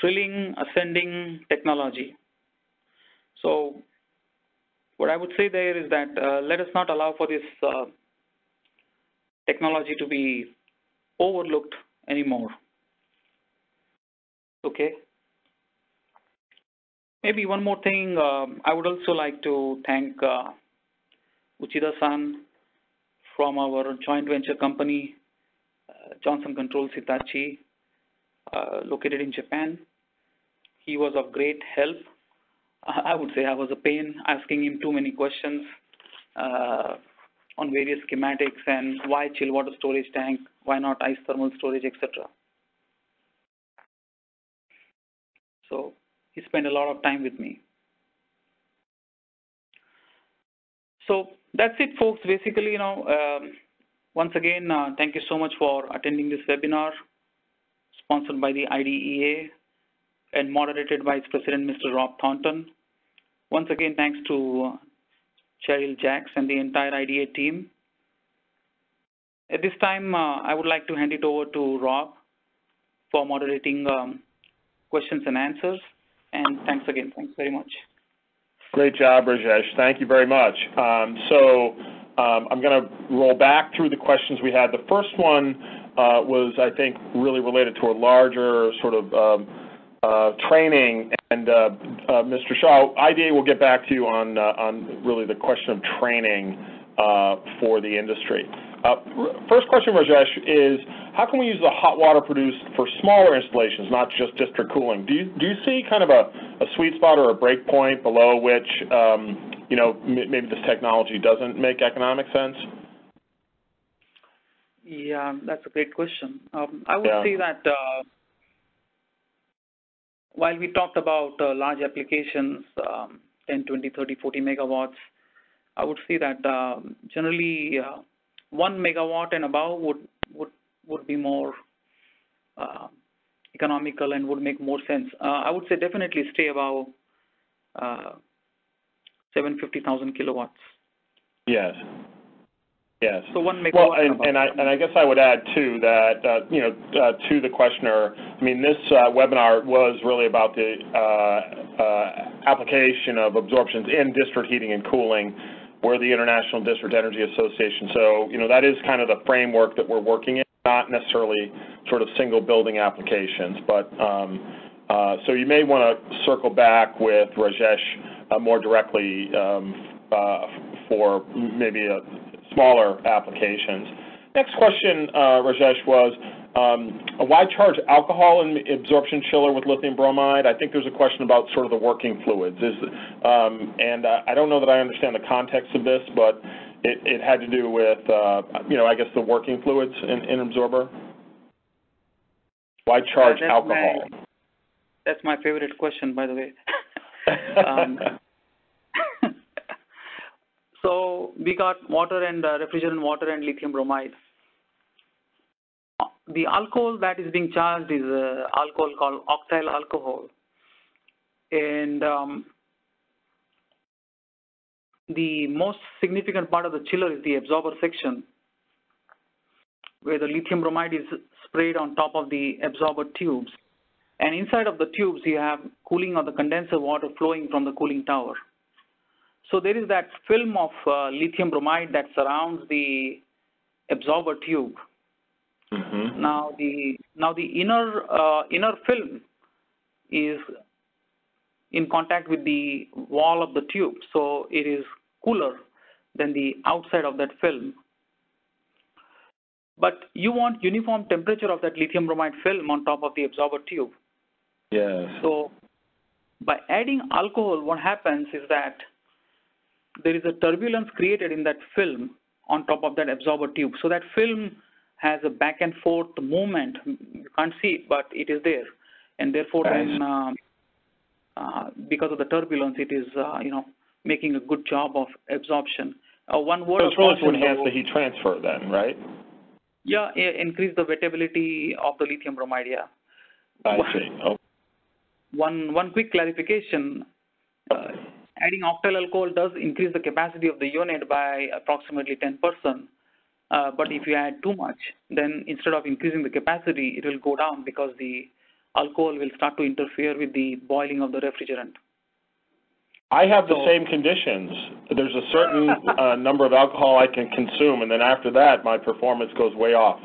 thrilling, ascending technology. So what I would say there is that uh, let us not allow for this uh, technology to be overlooked anymore. Okay. Maybe one more thing, um, I would also like to thank uh, Uchida-san from our joint venture company, uh, Johnson Controls Hitachi, uh, located in Japan. He was of great help I would say I was a pain asking him too many questions uh, on various schematics and why chill water storage tank, why not ice thermal storage, etc. So he spent a lot of time with me. So that's it, folks. Basically, you know, um, once again, uh, thank you so much for attending this webinar, sponsored by the IDEA and moderated by its president, Mr. Rob Thornton. Once again, thanks to uh, Cheryl Jacks and the entire IDEA team. At this time, uh, I would like to hand it over to Rob for moderating um, questions and answers. And thanks again. Thanks very much. Great job, Rajesh. Thank you very much. Um, so um, I'm going to roll back through the questions we had. The first one uh, was, I think, really related to a larger sort of um, uh, training. And uh, Mr. Shaw, IDEA will get back to you on, on really the question of training for the industry. First question, Rajesh, is how can we use the hot water produced for smaller installations, not just district cooling? Do you, do you see kind of a, a sweet spot or a break point below which, um, you know, maybe this technology doesn't make economic sense? Yeah, that's a great question. Um, I would say that uh, while we talked about uh, large applications, um, 10, 20, 30, 40 megawatts, I would say that uh, generally uh, one megawatt and above would would would be more uh, economical and would make more sense. Uh, I would say definitely stay above uh, 750,000 kilowatts. Yes. Yes. So one megawatt. Well, and, and I and I guess I would add too that uh, you know uh, to the questioner. I mean, this uh, webinar was really about the uh, uh, application of absorptions in district heating and cooling. We're the International District Energy Association, so you know that is kind of the framework that we're working in, not necessarily sort of single building applications. But um, uh, so you may want to circle back with Rajesh more directly um, for maybe a smaller applications. Next question, uh, Rajesh, was um, why charge alcohol in absorption chiller with lithium bromide? I think there's a question about sort of the working fluids. Is, um, and uh, I don't know that I understand the context of this, but it, it had to do with, uh, you know, I guess the working fluids in, in absorber. Why charge alcohol? My, that's my favorite question, by the way. um, so we got water and uh, refrigerant water and lithium bromide. The alcohol that is being charged is uh, alcohol called octyl alcohol. And um, the most significant part of the chiller is the absorber section, where the lithium bromide is sprayed on top of the absorber tubes. And inside of the tubes, you have cooling of the condenser water flowing from the cooling tower. So there is that film of uh, lithium bromide that surrounds the absorber tube. Mm-hmm. Now the now the inner uh, inner film is in contact with the wall of the tube, so it is cooler than the outside of that film. But you want uniform temperature of that lithium bromide film on top of the absorber tube. Yes. So by adding alcohol, what happens is that there is a turbulence created in that film on top of that absorber tube. So that film has a back and forth movement. You can't see it, but it is there. And therefore, nice. then, uh, uh, because of the turbulence, it is, uh, you know, making a good job of absorption. Uh, one word so it's really to enhance the heat transfer then, right? Yeah, increase the wettability of the lithium bromide, yeah. I see. Oh, One, one quick clarification. Uh, adding octyl alcohol does increase the capacity of the unit by approximately 10%. Uh, but if you add too much, then instead of increasing the capacity, it will go down because the alcohol will start to interfere with the boiling of the refrigerant. I have the So- same conditions. There's a certain uh, number of alcohol I can consume, and then after that, my performance goes way off.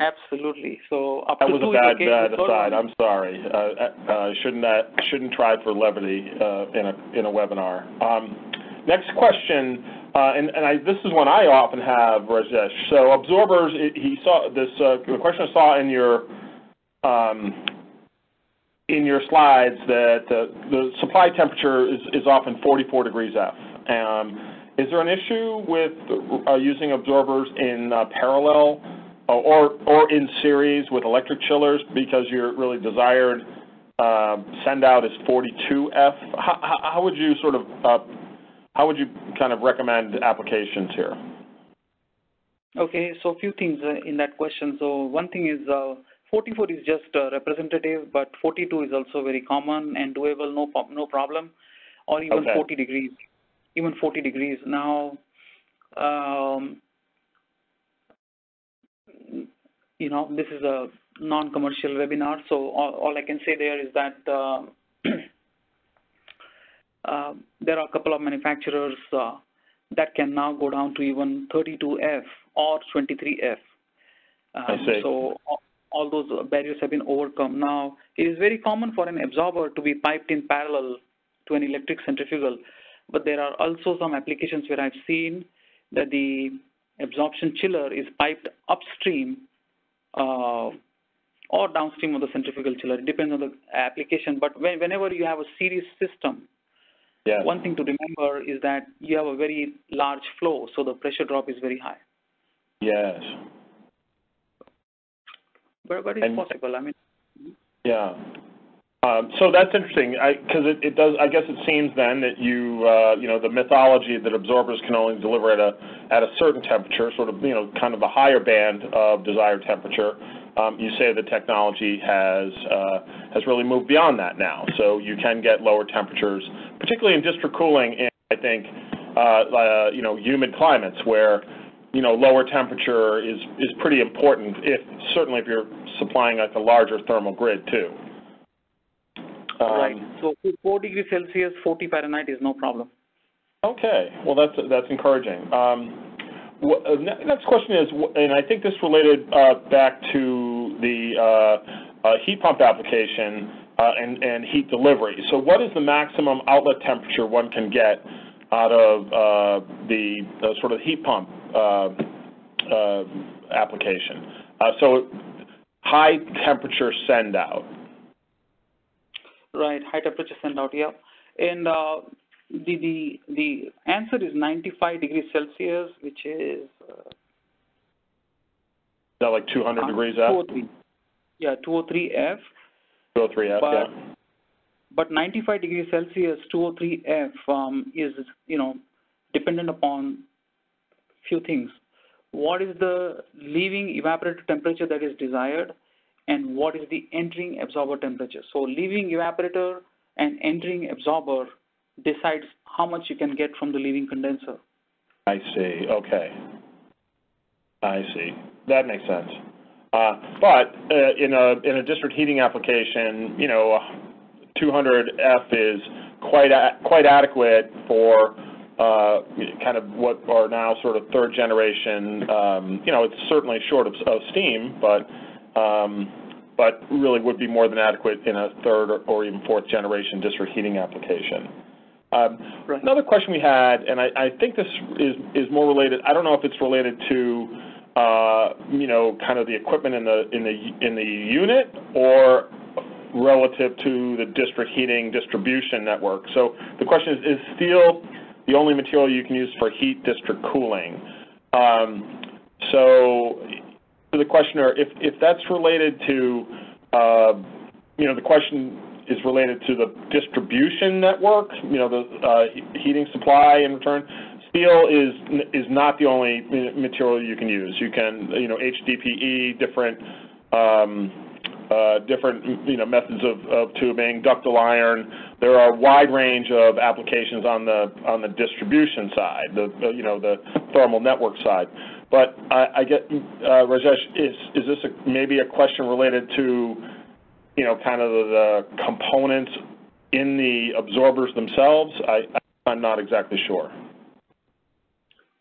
Absolutely. So up That to was a bad, bad aside. I'm sorry. Uh, uh, shouldn't that, shouldn't try for levity uh, in a in a webinar. Um, next question, uh, and and I, this is one I often have, Rajesh. So absorbers. He saw this. Uh, question I saw in your um, in your slides that uh, the supply temperature is, is often 44 degrees F. Um, is there an issue with uh, using absorbers in uh, parallel uh, or, or in series with electric chillers because your really desired send out is 42 F? How, how, would you sort of, how would you kind of recommend applications here? Okay, so a few things uh, in that question. So one thing is uh, 44 is just uh, representative, but 42 is also very common and doable, no no problem, or even Okay. 40 degrees, even 40 degrees. Now, um, you know, this is a non-commercial webinar, so all, all I can say there is that uh, uh, there are a couple of manufacturers uh, that can now go down to even 32F or 23F. I Um, see. So all- all those barriers have been overcome. Now, it is very common for an absorber to be piped in parallel to an electric centrifugal, but there are also some applications where I've seen that the absorption chiller is piped upstream uh, or downstream of the centrifugal chiller. It depends on the application, but when, whenever you have a series system, Yes. one thing to remember is that you have a very large flow, so the pressure drop is very high. Yes. But, but it's And- possible. I mean, Yeah. Um, so that's interesting, because it, it does. I guess it seems then that you, uh, you know, the mythology that absorbers can only deliver at a at a certain temperature, sort of, you know, kind of the higher band of desired temperature. Um, you say the technology has uh, has really moved beyond that now, so you can get lower temperatures, particularly in district cooling. In I think, uh, uh, you know, humid climates where you know, lower temperature is, is pretty important if, certainly if you're supplying like a larger thermal grid too. Um, right. So 4 degrees Celsius, 40 Fahrenheit is no problem. Okay, well, that's, that's encouraging. Um, next question is, and I think this related, uh, back to the, uh, uh, heat pump application, uh, and, and heat delivery. So what is the maximum outlet temperature one can get out of, uh, the, sort of heat pump, uh, uh, application? Uh, so high temperature send out. Right. High temperature send out, yeah. And uh, the, the, the answer is 95 degrees Celsius, which is uh, Is that like 200 degrees F? 203. Yeah, 203 F. 203 F, But- yeah. But 95 degrees Celsius, 203 F um, is, you know, dependent upon few things. What is the leaving evaporator temperature that is desired, and what is the entering absorber temperature? So leaving evaporator and entering absorber decides how much you can get from the leaving condenser. I see, okay. I see. That makes sense. Uh, but uh, in a in a district heating application, you know, 200F is quite a, quite adequate for uh, kind of what are now sort of third generation. Um, you know, it's certainly short of, of steam, but um, but really would be more than adequate in a third or, or even fourth generation district heating application. Um, Right. Another question we had, and I, I think this is, is more related, I don't know if it's related to, uh, you know, kind of the equipment in the, in the, in the unit or relative to the district heating distribution network. So the question is, is steel the only material you can use for heat district cooling? Um, so to the questioner, if, if that's related to, uh, you know, the question is related to the distribution network, you know, the uh, heating supply in return. Steel is is not the only material you can use. You can, you know, HDPE, different um, uh, different, you know, methods of, of tubing, ductile iron. There are a wide range of applications on the on the distribution side, the, you know the thermal network side. But I, I get, uh, Rajesh, is is this a, maybe a question related to, you know, kind of the, components in the absorbers themselves? I, I'm not exactly sure.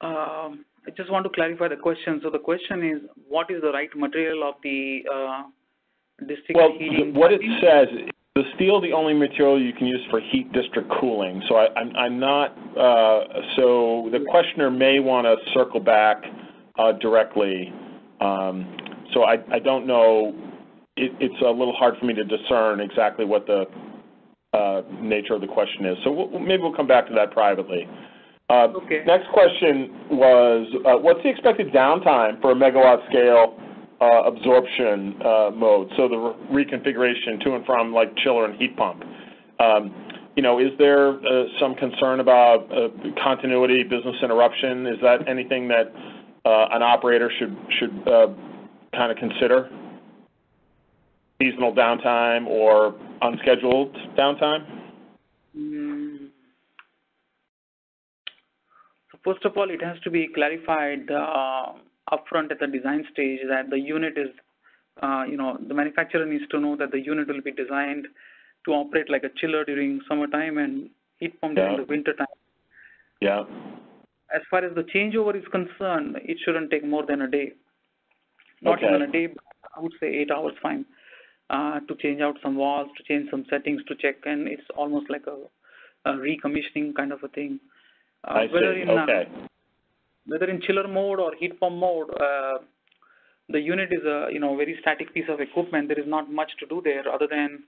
Um, I just want to clarify the question. So the question is, what is the right material of the uh, district Well, heating? what it says, the steel the only material you can use for heat district cooling. So I, I'm, I'm not, uh, so the questioner may want to circle back uh, directly. Um, so I, I don't know, it, it's a little hard for me to discern exactly what the uh, nature of the question is. So we'll, maybe we'll come back to that privately. Uh, Okay. Next question was, uh, what's the expected downtime for a megawatt scale uh, absorption uh, mode? So the re- reconfiguration to and from like chiller and heat pump. Um, you know, is there uh, some concern about uh, continuity, business interruption? Is that anything that uh, an operator should should uh, kind of consider? Seasonal downtime or unscheduled downtime? Mm. So first of all, it has to be clarified uh, upfront at the design stage that the unit is, uh, you know, the manufacturer needs to know that the unit will be designed to operate like a chiller during summertime and heat pump during Yeah. the winter time. Yeah. As far as the changeover is concerned, it shouldn't take more than a day. Not Okay. even a day, but I would say eight hours fine. Uh, to change out some walls, to change some settings, to check, and it's almost like a, a recommissioning kind of a thing. Uh, I whether see. in uh, Okay. whether in chiller mode or heat pump mode, uh, the unit is a you know very static piece of equipment. There is not much to do there other than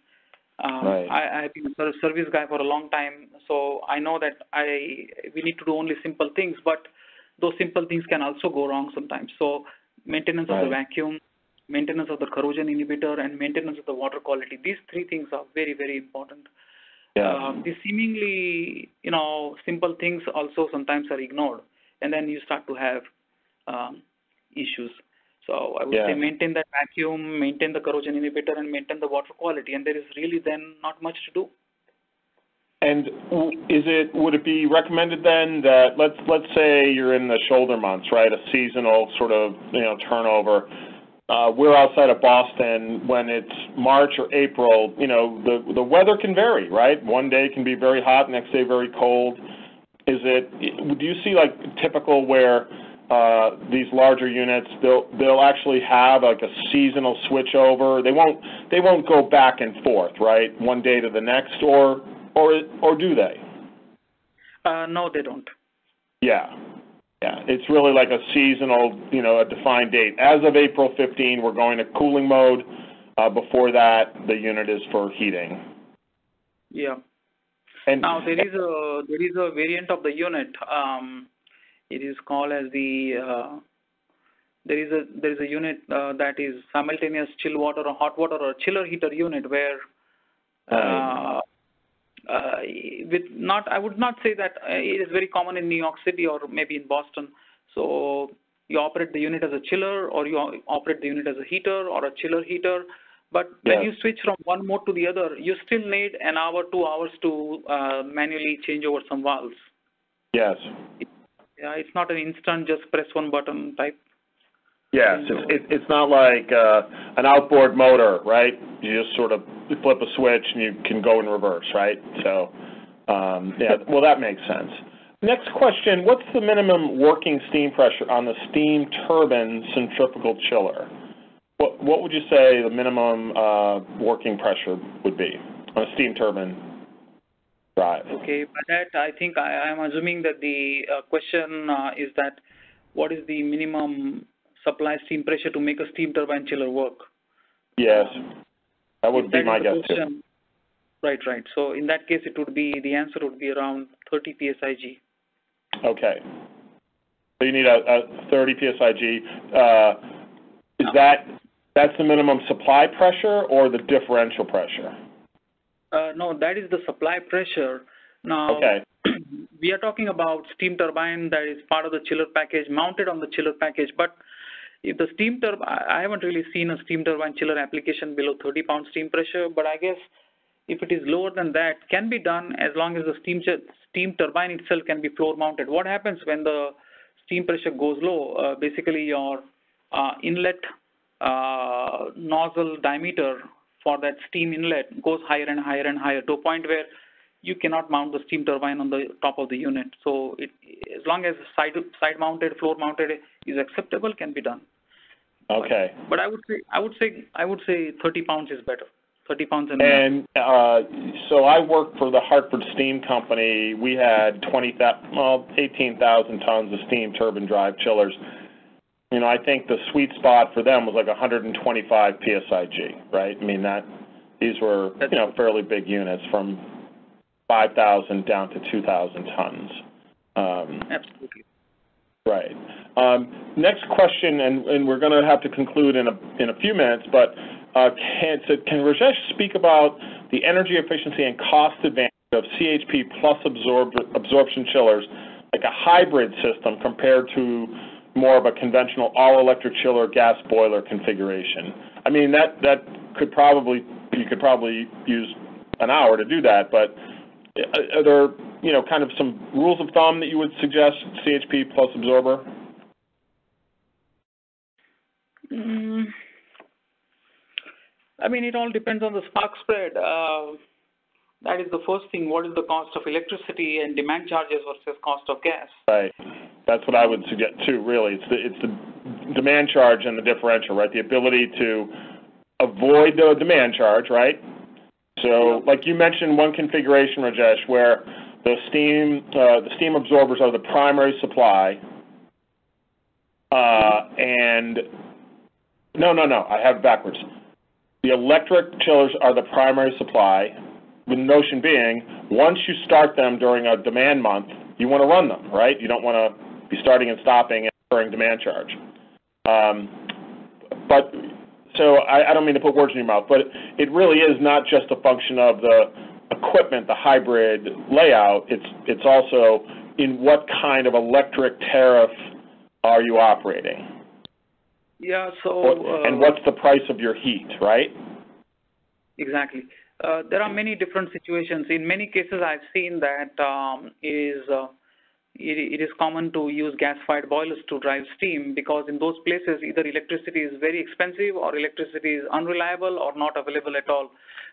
um, Right. I, I've been a service guy for a long time, so I know that I we need to do only simple things, but those simple things can also go wrong sometimes. So maintenance of the Right. vacuum, maintenance of the corrosion inhibitor, and maintenance of the water quality. These three things are very very important. Yeah. Um, these seemingly, you know, simple things also sometimes are ignored, and then you start to have um, issues. So I would Yeah. say maintain that vacuum, maintain the corrosion inhibitor, and maintain the water quality, and there is really then not much to do. And is it, would it be recommended then that, let's, let's say you're in the shoulder months, right, a seasonal sort of, you know, turnover. Uh, we're outside of Boston, when it's March or April, you know, the, the weather can vary, right? One day can be very hot, next day very cold. Is it, do you see like typical where, uh, these larger units, they'll, they'll actually have like a seasonal switchover? They won't, they won't go back and forth, right, one day to the next, or, or, or do they? Uh, no, they don't. Yeah, yeah, it's really like a seasonal, you know, a defined date. As of April 15, we're going to cooling mode. Uh, before that, the unit is for heating. Yeah. And Now there is a there is a variant of the unit. Um, it is called as the uh, there is a there is a unit uh, that is simultaneous chill water or hot water or chiller heater unit where uh, uh, with not I would not say that uh, it is very common in New York City or maybe in Boston. So you operate the unit as a chiller or you operate the unit as a heater or a chiller heater. But when you switch from one mode to the other, you still need an hour, two hours to uh, manually change over some valves. yes, Yeah, it's not an instant just press one button type. Yes, it's, it, it's not like uh, an outboard motor, right? You just sort of flip a switch and you can go in reverse, right? So, um, yeah, well, that makes sense. Next question, what's the minimum working steam pressure on the steam turbine centrifugal chiller? What, what would you say the minimum uh, working pressure would be on a steam turbine drive? Okay, by that I think I I am assuming that the uh, question is that what is the minimum supply steam pressure to make a steam turbine chiller work? Yes, that would be that my guess too. Right, right. So in that case, it would be, the answer would be around 30 PSIG. Okay. So you need a, a 30 PSIG. Uh, is that, that's the minimum supply pressure or the differential pressure? Uh, no, that is the supply pressure. Now, Okay, we are talking about steam turbine that is part of the chiller package, mounted on the chiller package, but if the steam turbine, I haven't really seen a steam turbine chiller application below 30 pound steam pressure, but I guess if it is lower than that, can be done as long as the steam, steam turbine itself can be floor mounted. What happens when the steam pressure goes low? Uh, basically, your uh, inlet uh, nozzle diameter for that steam inlet goes higher and higher and higher to a point where you cannot mount the steam turbine on the top of the unit. So it, as long as side side mounted, floor mounted is acceptable, can be done. Okay. But, but I would say I would say I would say 30 pounds is better. 30 pounds and And uh, so I worked for the Hartford Steam Company. We had 20, well, 18,000 tons of steam turbine drive chillers. You know, I think the sweet spot for them was like 125 psig, right? I mean that these were you know fairly big units from 5,000 down to 2,000 tons. Um, Absolutely. Right. Um, next question, and, and we're going to have to conclude in a in a few minutes, but uh, can, so can Rajesh speak about the energy efficiency and cost advantage of CHP plus absorb, absorption chillers, like a hybrid system compared to more of a conventional all-electric chiller gas boiler configuration? I mean, that that could probably you could probably use an hour to do that, but are there you know kind of some rules of thumb that you would suggest CHP plus absorber? Mm. I mean, it all depends on the spark spread. Uh, that is the first thing. What is the cost of electricity and demand charges versus cost of gas? Right. That's what I would suggest too. Really, it's the it's the demand charge and the differential, right? The ability to avoid the demand charge, right? So, like you mentioned, one configuration, Rajesh, where the steam uh, the steam absorbers are the primary supply, uh, and no, no, no, I have it backwards. The electric chillers are the primary supply, the notion being, once you start them during a demand month, you want to run them, right? You don't want to be starting and stopping during demand charge. Um, but so I, I don't mean to put words in your mouth, but it really is not just a function of the equipment, the hybrid layout. It's it's also in what kind of electric tariff are you operating? Yeah. So. Uh, and what's the price of your heat, right? Exactly. Uh, there are many different situations. In many cases, I've seen that um, is uh, it, it is common to use gas-fired boilers to drive steam because in those places either electricity is very expensive or electricity is unreliable or not available at all.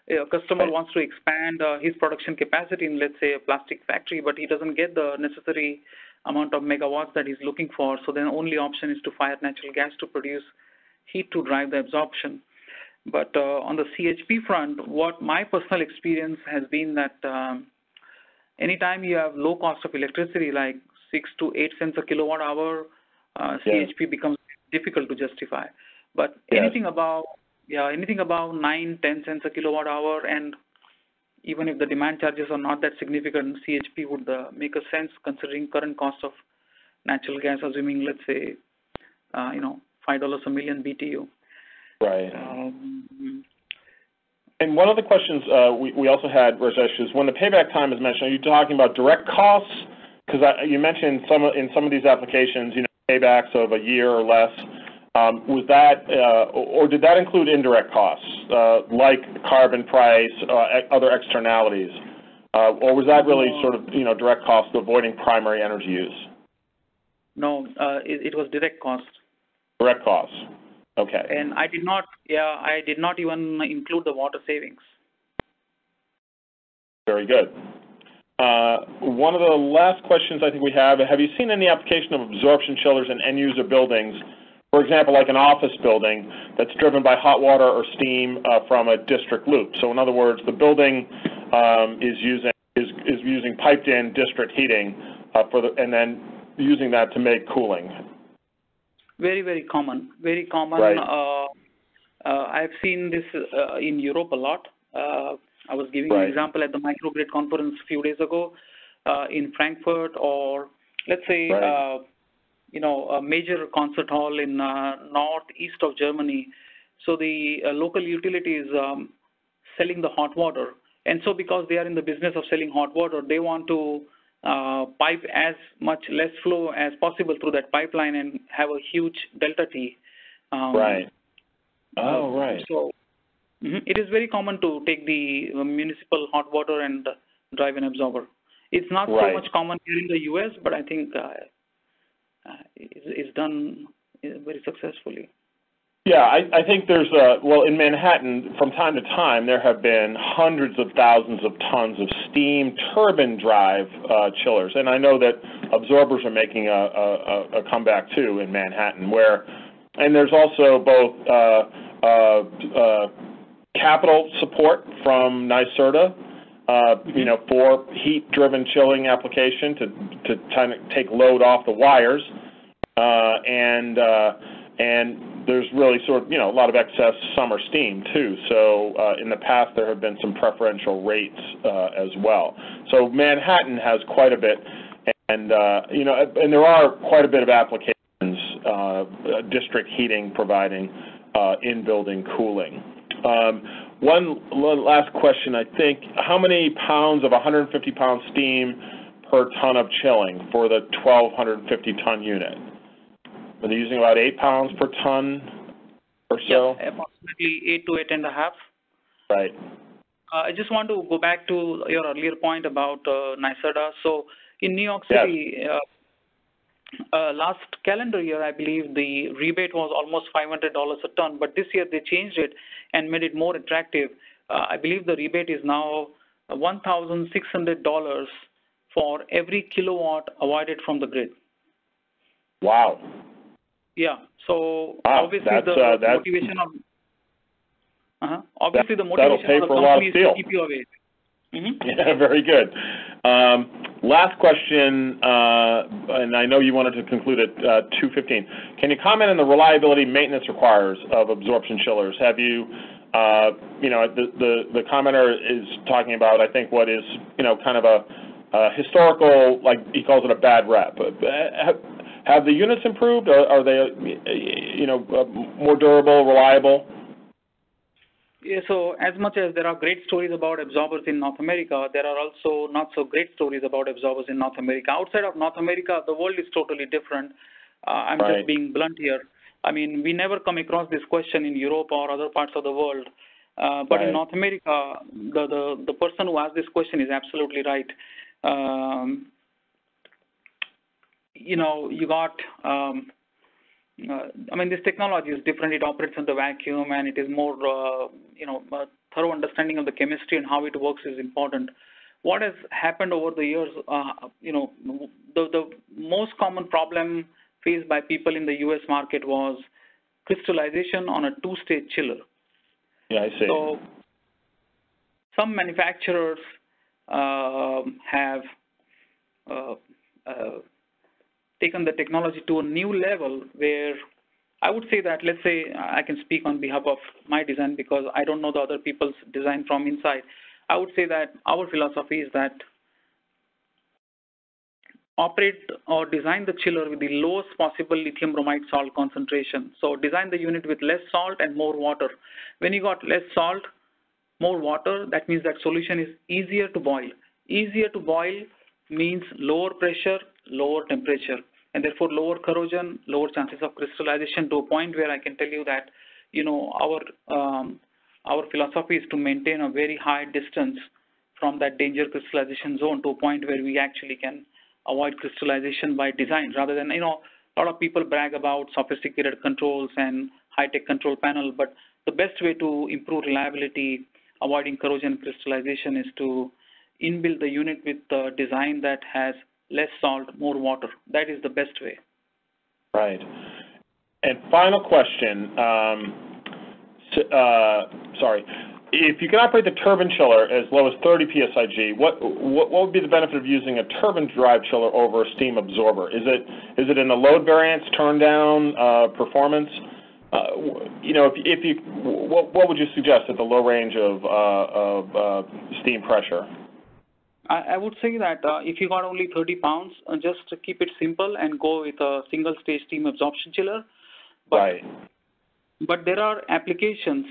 A customer wants to expand uh, his production capacity in, let's say, a plastic factory, but he doesn't get the necessary amount of megawatts that he's looking for. So then only option is to fire natural gas to produce heat to drive the absorption. But uh, on the CHP front, what my personal experience has been that um, anytime you have low cost of electricity, like six to eight cents a kilowatt hour, uh, CHP yeah. becomes difficult to justify. But yes. anything about yeah, anything about nine, ten cents a kilowatt hour, and even if the demand charges are not that significant, CHP would uh, make a sense considering current cost of natural gas, assuming let's say, uh, you know, five dollars a million BTU. Right. Um, and one of the questions uh, we, we also had, Rajesh, is when the payback time is mentioned, are you talking about direct costs? Because you mentioned some in some of these applications, you know, paybacks of a year or less. Um, was that, uh, or did that include indirect costs, uh, like carbon price, uh, other externalities, uh, or was that really sort of, you know, direct cost avoiding primary energy use? No, uh, it, it, was direct cost. Direct costs. Okay. And I did not, yeah, I did not even include the water savings. Very good. Uh, one of the last questions I think we have, have you seen any application of absorption chillers in end user buildings for example, like an office building that's driven by hot water or steam uh, from a district loop. So in other words, the building um, is using is, is using piped in district heating uh, for the, and then using that to make cooling. Very, very common. Very common. Right. Uh, uh I've seen this uh, in Europe a lot. Uh, I was giving an example at the microgrid conference a few days ago in Frankfurt or let's say right you know, a major concert hall in uh, northeast of Germany. So the uh, local utility is um, selling the hot water. And so because they are in the business of selling hot water, they want to pipe as much less flow as possible through that pipeline and have a huge delta T. Um, Right. Oh, right. So mhm, it is very common to take the uh, municipal hot water and uh, drive an absorber. It's not Right. so much common here in the U.S., but I think uh, uh, it's, it's done uh, very successfully. Yeah, I, I think there's a, well, in Manhattan, from time to time, there have been hundreds of thousands of tons of steam turbine drive uh, chillers. And I know that absorbers are making a, a, a comeback too in Manhattan, where, and there's also both uh, uh, uh, capital support from NYSERDA, uh, you know, for heat-driven chilling application to, to kind of take load off the wires. Uh, and, uh, and there's really sort of, you know, a lot of excess summer steam too. So uh, in the past there have been some preferential rates uh, as well. So Manhattan has quite a bit, and uh, you know, and there are quite a bit of applications, uh, district heating providing uh, in-building cooling. Um, one, last question, I think, how many pounds of 150 pound steam per ton of chilling for the 1250 ton unit? Are they using about eight pounds per ton or so? Yeah, approximately eight to eight and a half. Right. Uh, I just want to go back to your earlier point about uh, NYSERDA. So in New York Yes. City, uh, uh, last calendar year, I believe the rebate was almost $500 a ton, but this year they changed it and made it more attractive. Uh, I believe the rebate is now $1,600 for every kilowatt avoided from the grid. Wow. Yeah. So Wow, obviously the uh, motivation of uh-huh. obviously the that'll motivation of the for a lot of company is to keep you away. Mhm. Yeah, very good. Um, last question, uh, and I know you wanted to conclude at uh, 2:15. Can you comment on the reliability maintenance requires of absorption chillers? Have you, uh, you know, the, the the commenter is talking about, I think, what is, you know, kind of a, a historical, like he calls it a bad rep. Have, the units improved? Or are they, you know, uh, more durable, reliable? Yeah, so as much as there are great stories about absorbers in North America, there are also not so great stories about absorbers in North America. Outside of North America, the world is totally different. Uh, I'm Right. just being blunt here. I mean, we never come across this question in Europe or other parts of the world. Uh, but Right. in North America, the, the, the person who asked this question is absolutely right. Um, you know, you got, um, uh, I mean, this technology is different. It operates in the vacuum, and it is more, uh, you know, a thorough understanding of the chemistry and how it works is important. What has happened over the years, uh, you know, the the most common problem faced by people in the U.S. market was crystallization on a two-stage chiller. Yeah, I see. So some manufacturers um, have uh, uh, taken the technology to a new level where I would say that, let's say, I can speak on behalf of my design because I don't know the other people's design from inside. I would say that our philosophy is that operate or design the chiller with the lowest possible lithium bromide salt concentration. So design the unit with less salt and more water. When you got less salt, more water, that means that solution is easier to boil. Easier to boil means lower pressure, lower temperature, and therefore lower corrosion, lower chances of crystallization to a point where I can tell you that, you know, our um, our philosophy is to maintain a very high distance from that danger crystallization zone to a point where we actually can avoid crystallization by design rather than, you know, a lot of people brag about sophisticated controls and high-tech control panel, but the best way to improve reliability, avoiding corrosion crystallization is to inbuild the unit with a design that has less salt, more water. That is the best way. Right. And final question, um, uh, sorry. If you can operate the turbine chiller as low as 30 psig, what, what what would be the benefit of using a turbine drive chiller over a steam absorber? Is it is it in the load variance, turn down, uh, performance? Uh, you know, if, if you, what, what would you suggest at the low range of, uh, of uh, steam pressure? I, I would say that uh, if you got only 30 pounds, uh, just keep it simple and go with a single stage steam absorption chiller. But, right. but there are applications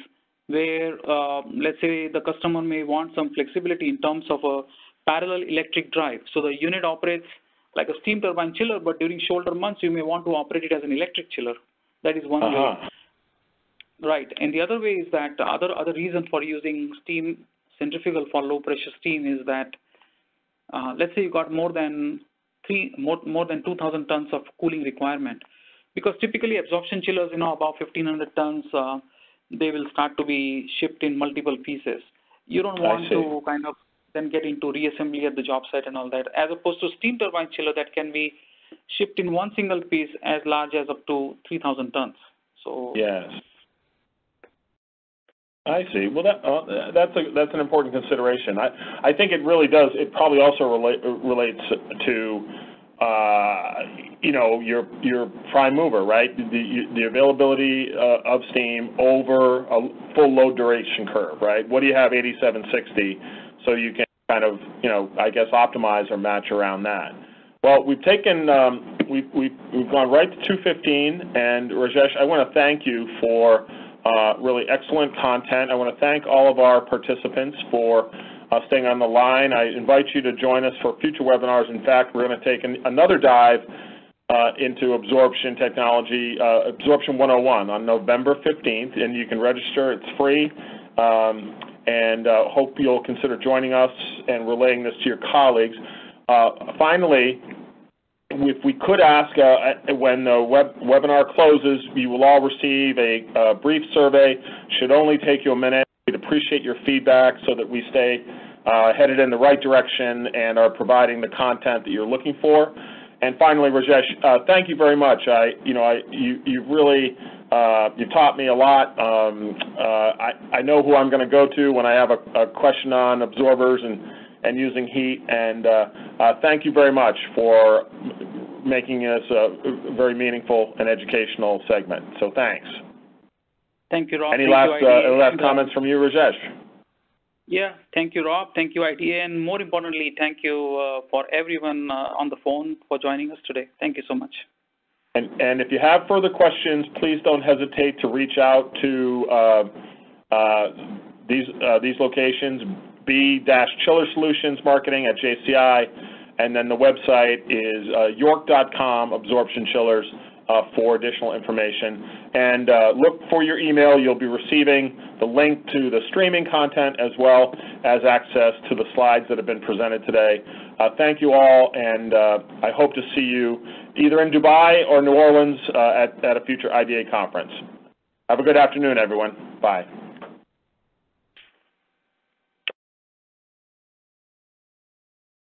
where, uh, let's say, the customer may want some flexibility in terms of a parallel electric drive. So the unit operates like a steam turbine chiller, but during shoulder months, you may want to operate it as an electric chiller. That is one Uh-huh. way. Right, and the other way is that the other other reason for using steam centrifugal for low pressure steam is that uh, let's say you got more than three more more than 2,000 tons of cooling requirement, because typically absorption chillers, you know, about 1,500 tons, uh, they will start to be shipped in multiple pieces. You don't want to kind of then get into reassembly at the job site and all that, as opposed to steam turbine chiller that can be shipped in one single piece as large as up to 3,000 tons. So yes. I see. Well, that, uh, that's a, that's an important consideration. I I think it really does. It probably also relate, relates to uh, you know your your prime mover, right? The the availability uh, of steam over a full load duration curve, right? What do you have 8760, so you can kind of you know I guess optimize or match around that. Well, we've taken um, we've, we've we've gone right to 215, and Rajesh, I want to thank you for uh, really excellent content. I want to thank all of our participants for uh, staying on the line. I invite you to join us for future webinars. In fact, we're going to take an, another dive uh, into absorption technology, uh, Absorption 101 on November 15th, and you can register. It's free. Um, and uh, hope you'll consider joining us and relaying this to your colleagues. Uh, finally, if we could ask, uh, when the web, webinar closes, you will all receive a, a, brief survey. Should only take you a minute. We'd appreciate your feedback so that we stay uh, headed in the right direction and are providing the content that you're looking for. And finally, Rajesh, uh, thank you very much. I, you know, I, you, you really, uh, you taught me a lot. Um, uh, I, I know who I'm going to go to when I have a, a question on absorbers and and using heat. And uh, uh, thank you very much for making this a very meaningful and educational segment. So thanks. Thank you, Rob. Any thank last, you, uh, last comments from you, Rajesh? Yeah, thank you, Rob. Thank you, IDEA. And more importantly, thank you uh, for everyone uh, on the phone for joining us today. Thank you so much. And, and if you have further questions, please don't hesitate to reach out to uh, uh these, uh, these locations, B-Chiller Solutions Marketing at JCI, and then the website is uh, york.com, absorption chillers, uh, for additional information. And uh, look for your email. You'll be receiving the link to the streaming content as well as access to the slides that have been presented today. Uh, thank you all, and uh, I hope to see you either in Dubai or New Orleans uh, at, at a future IDEA conference. Have a good afternoon, everyone. Bye.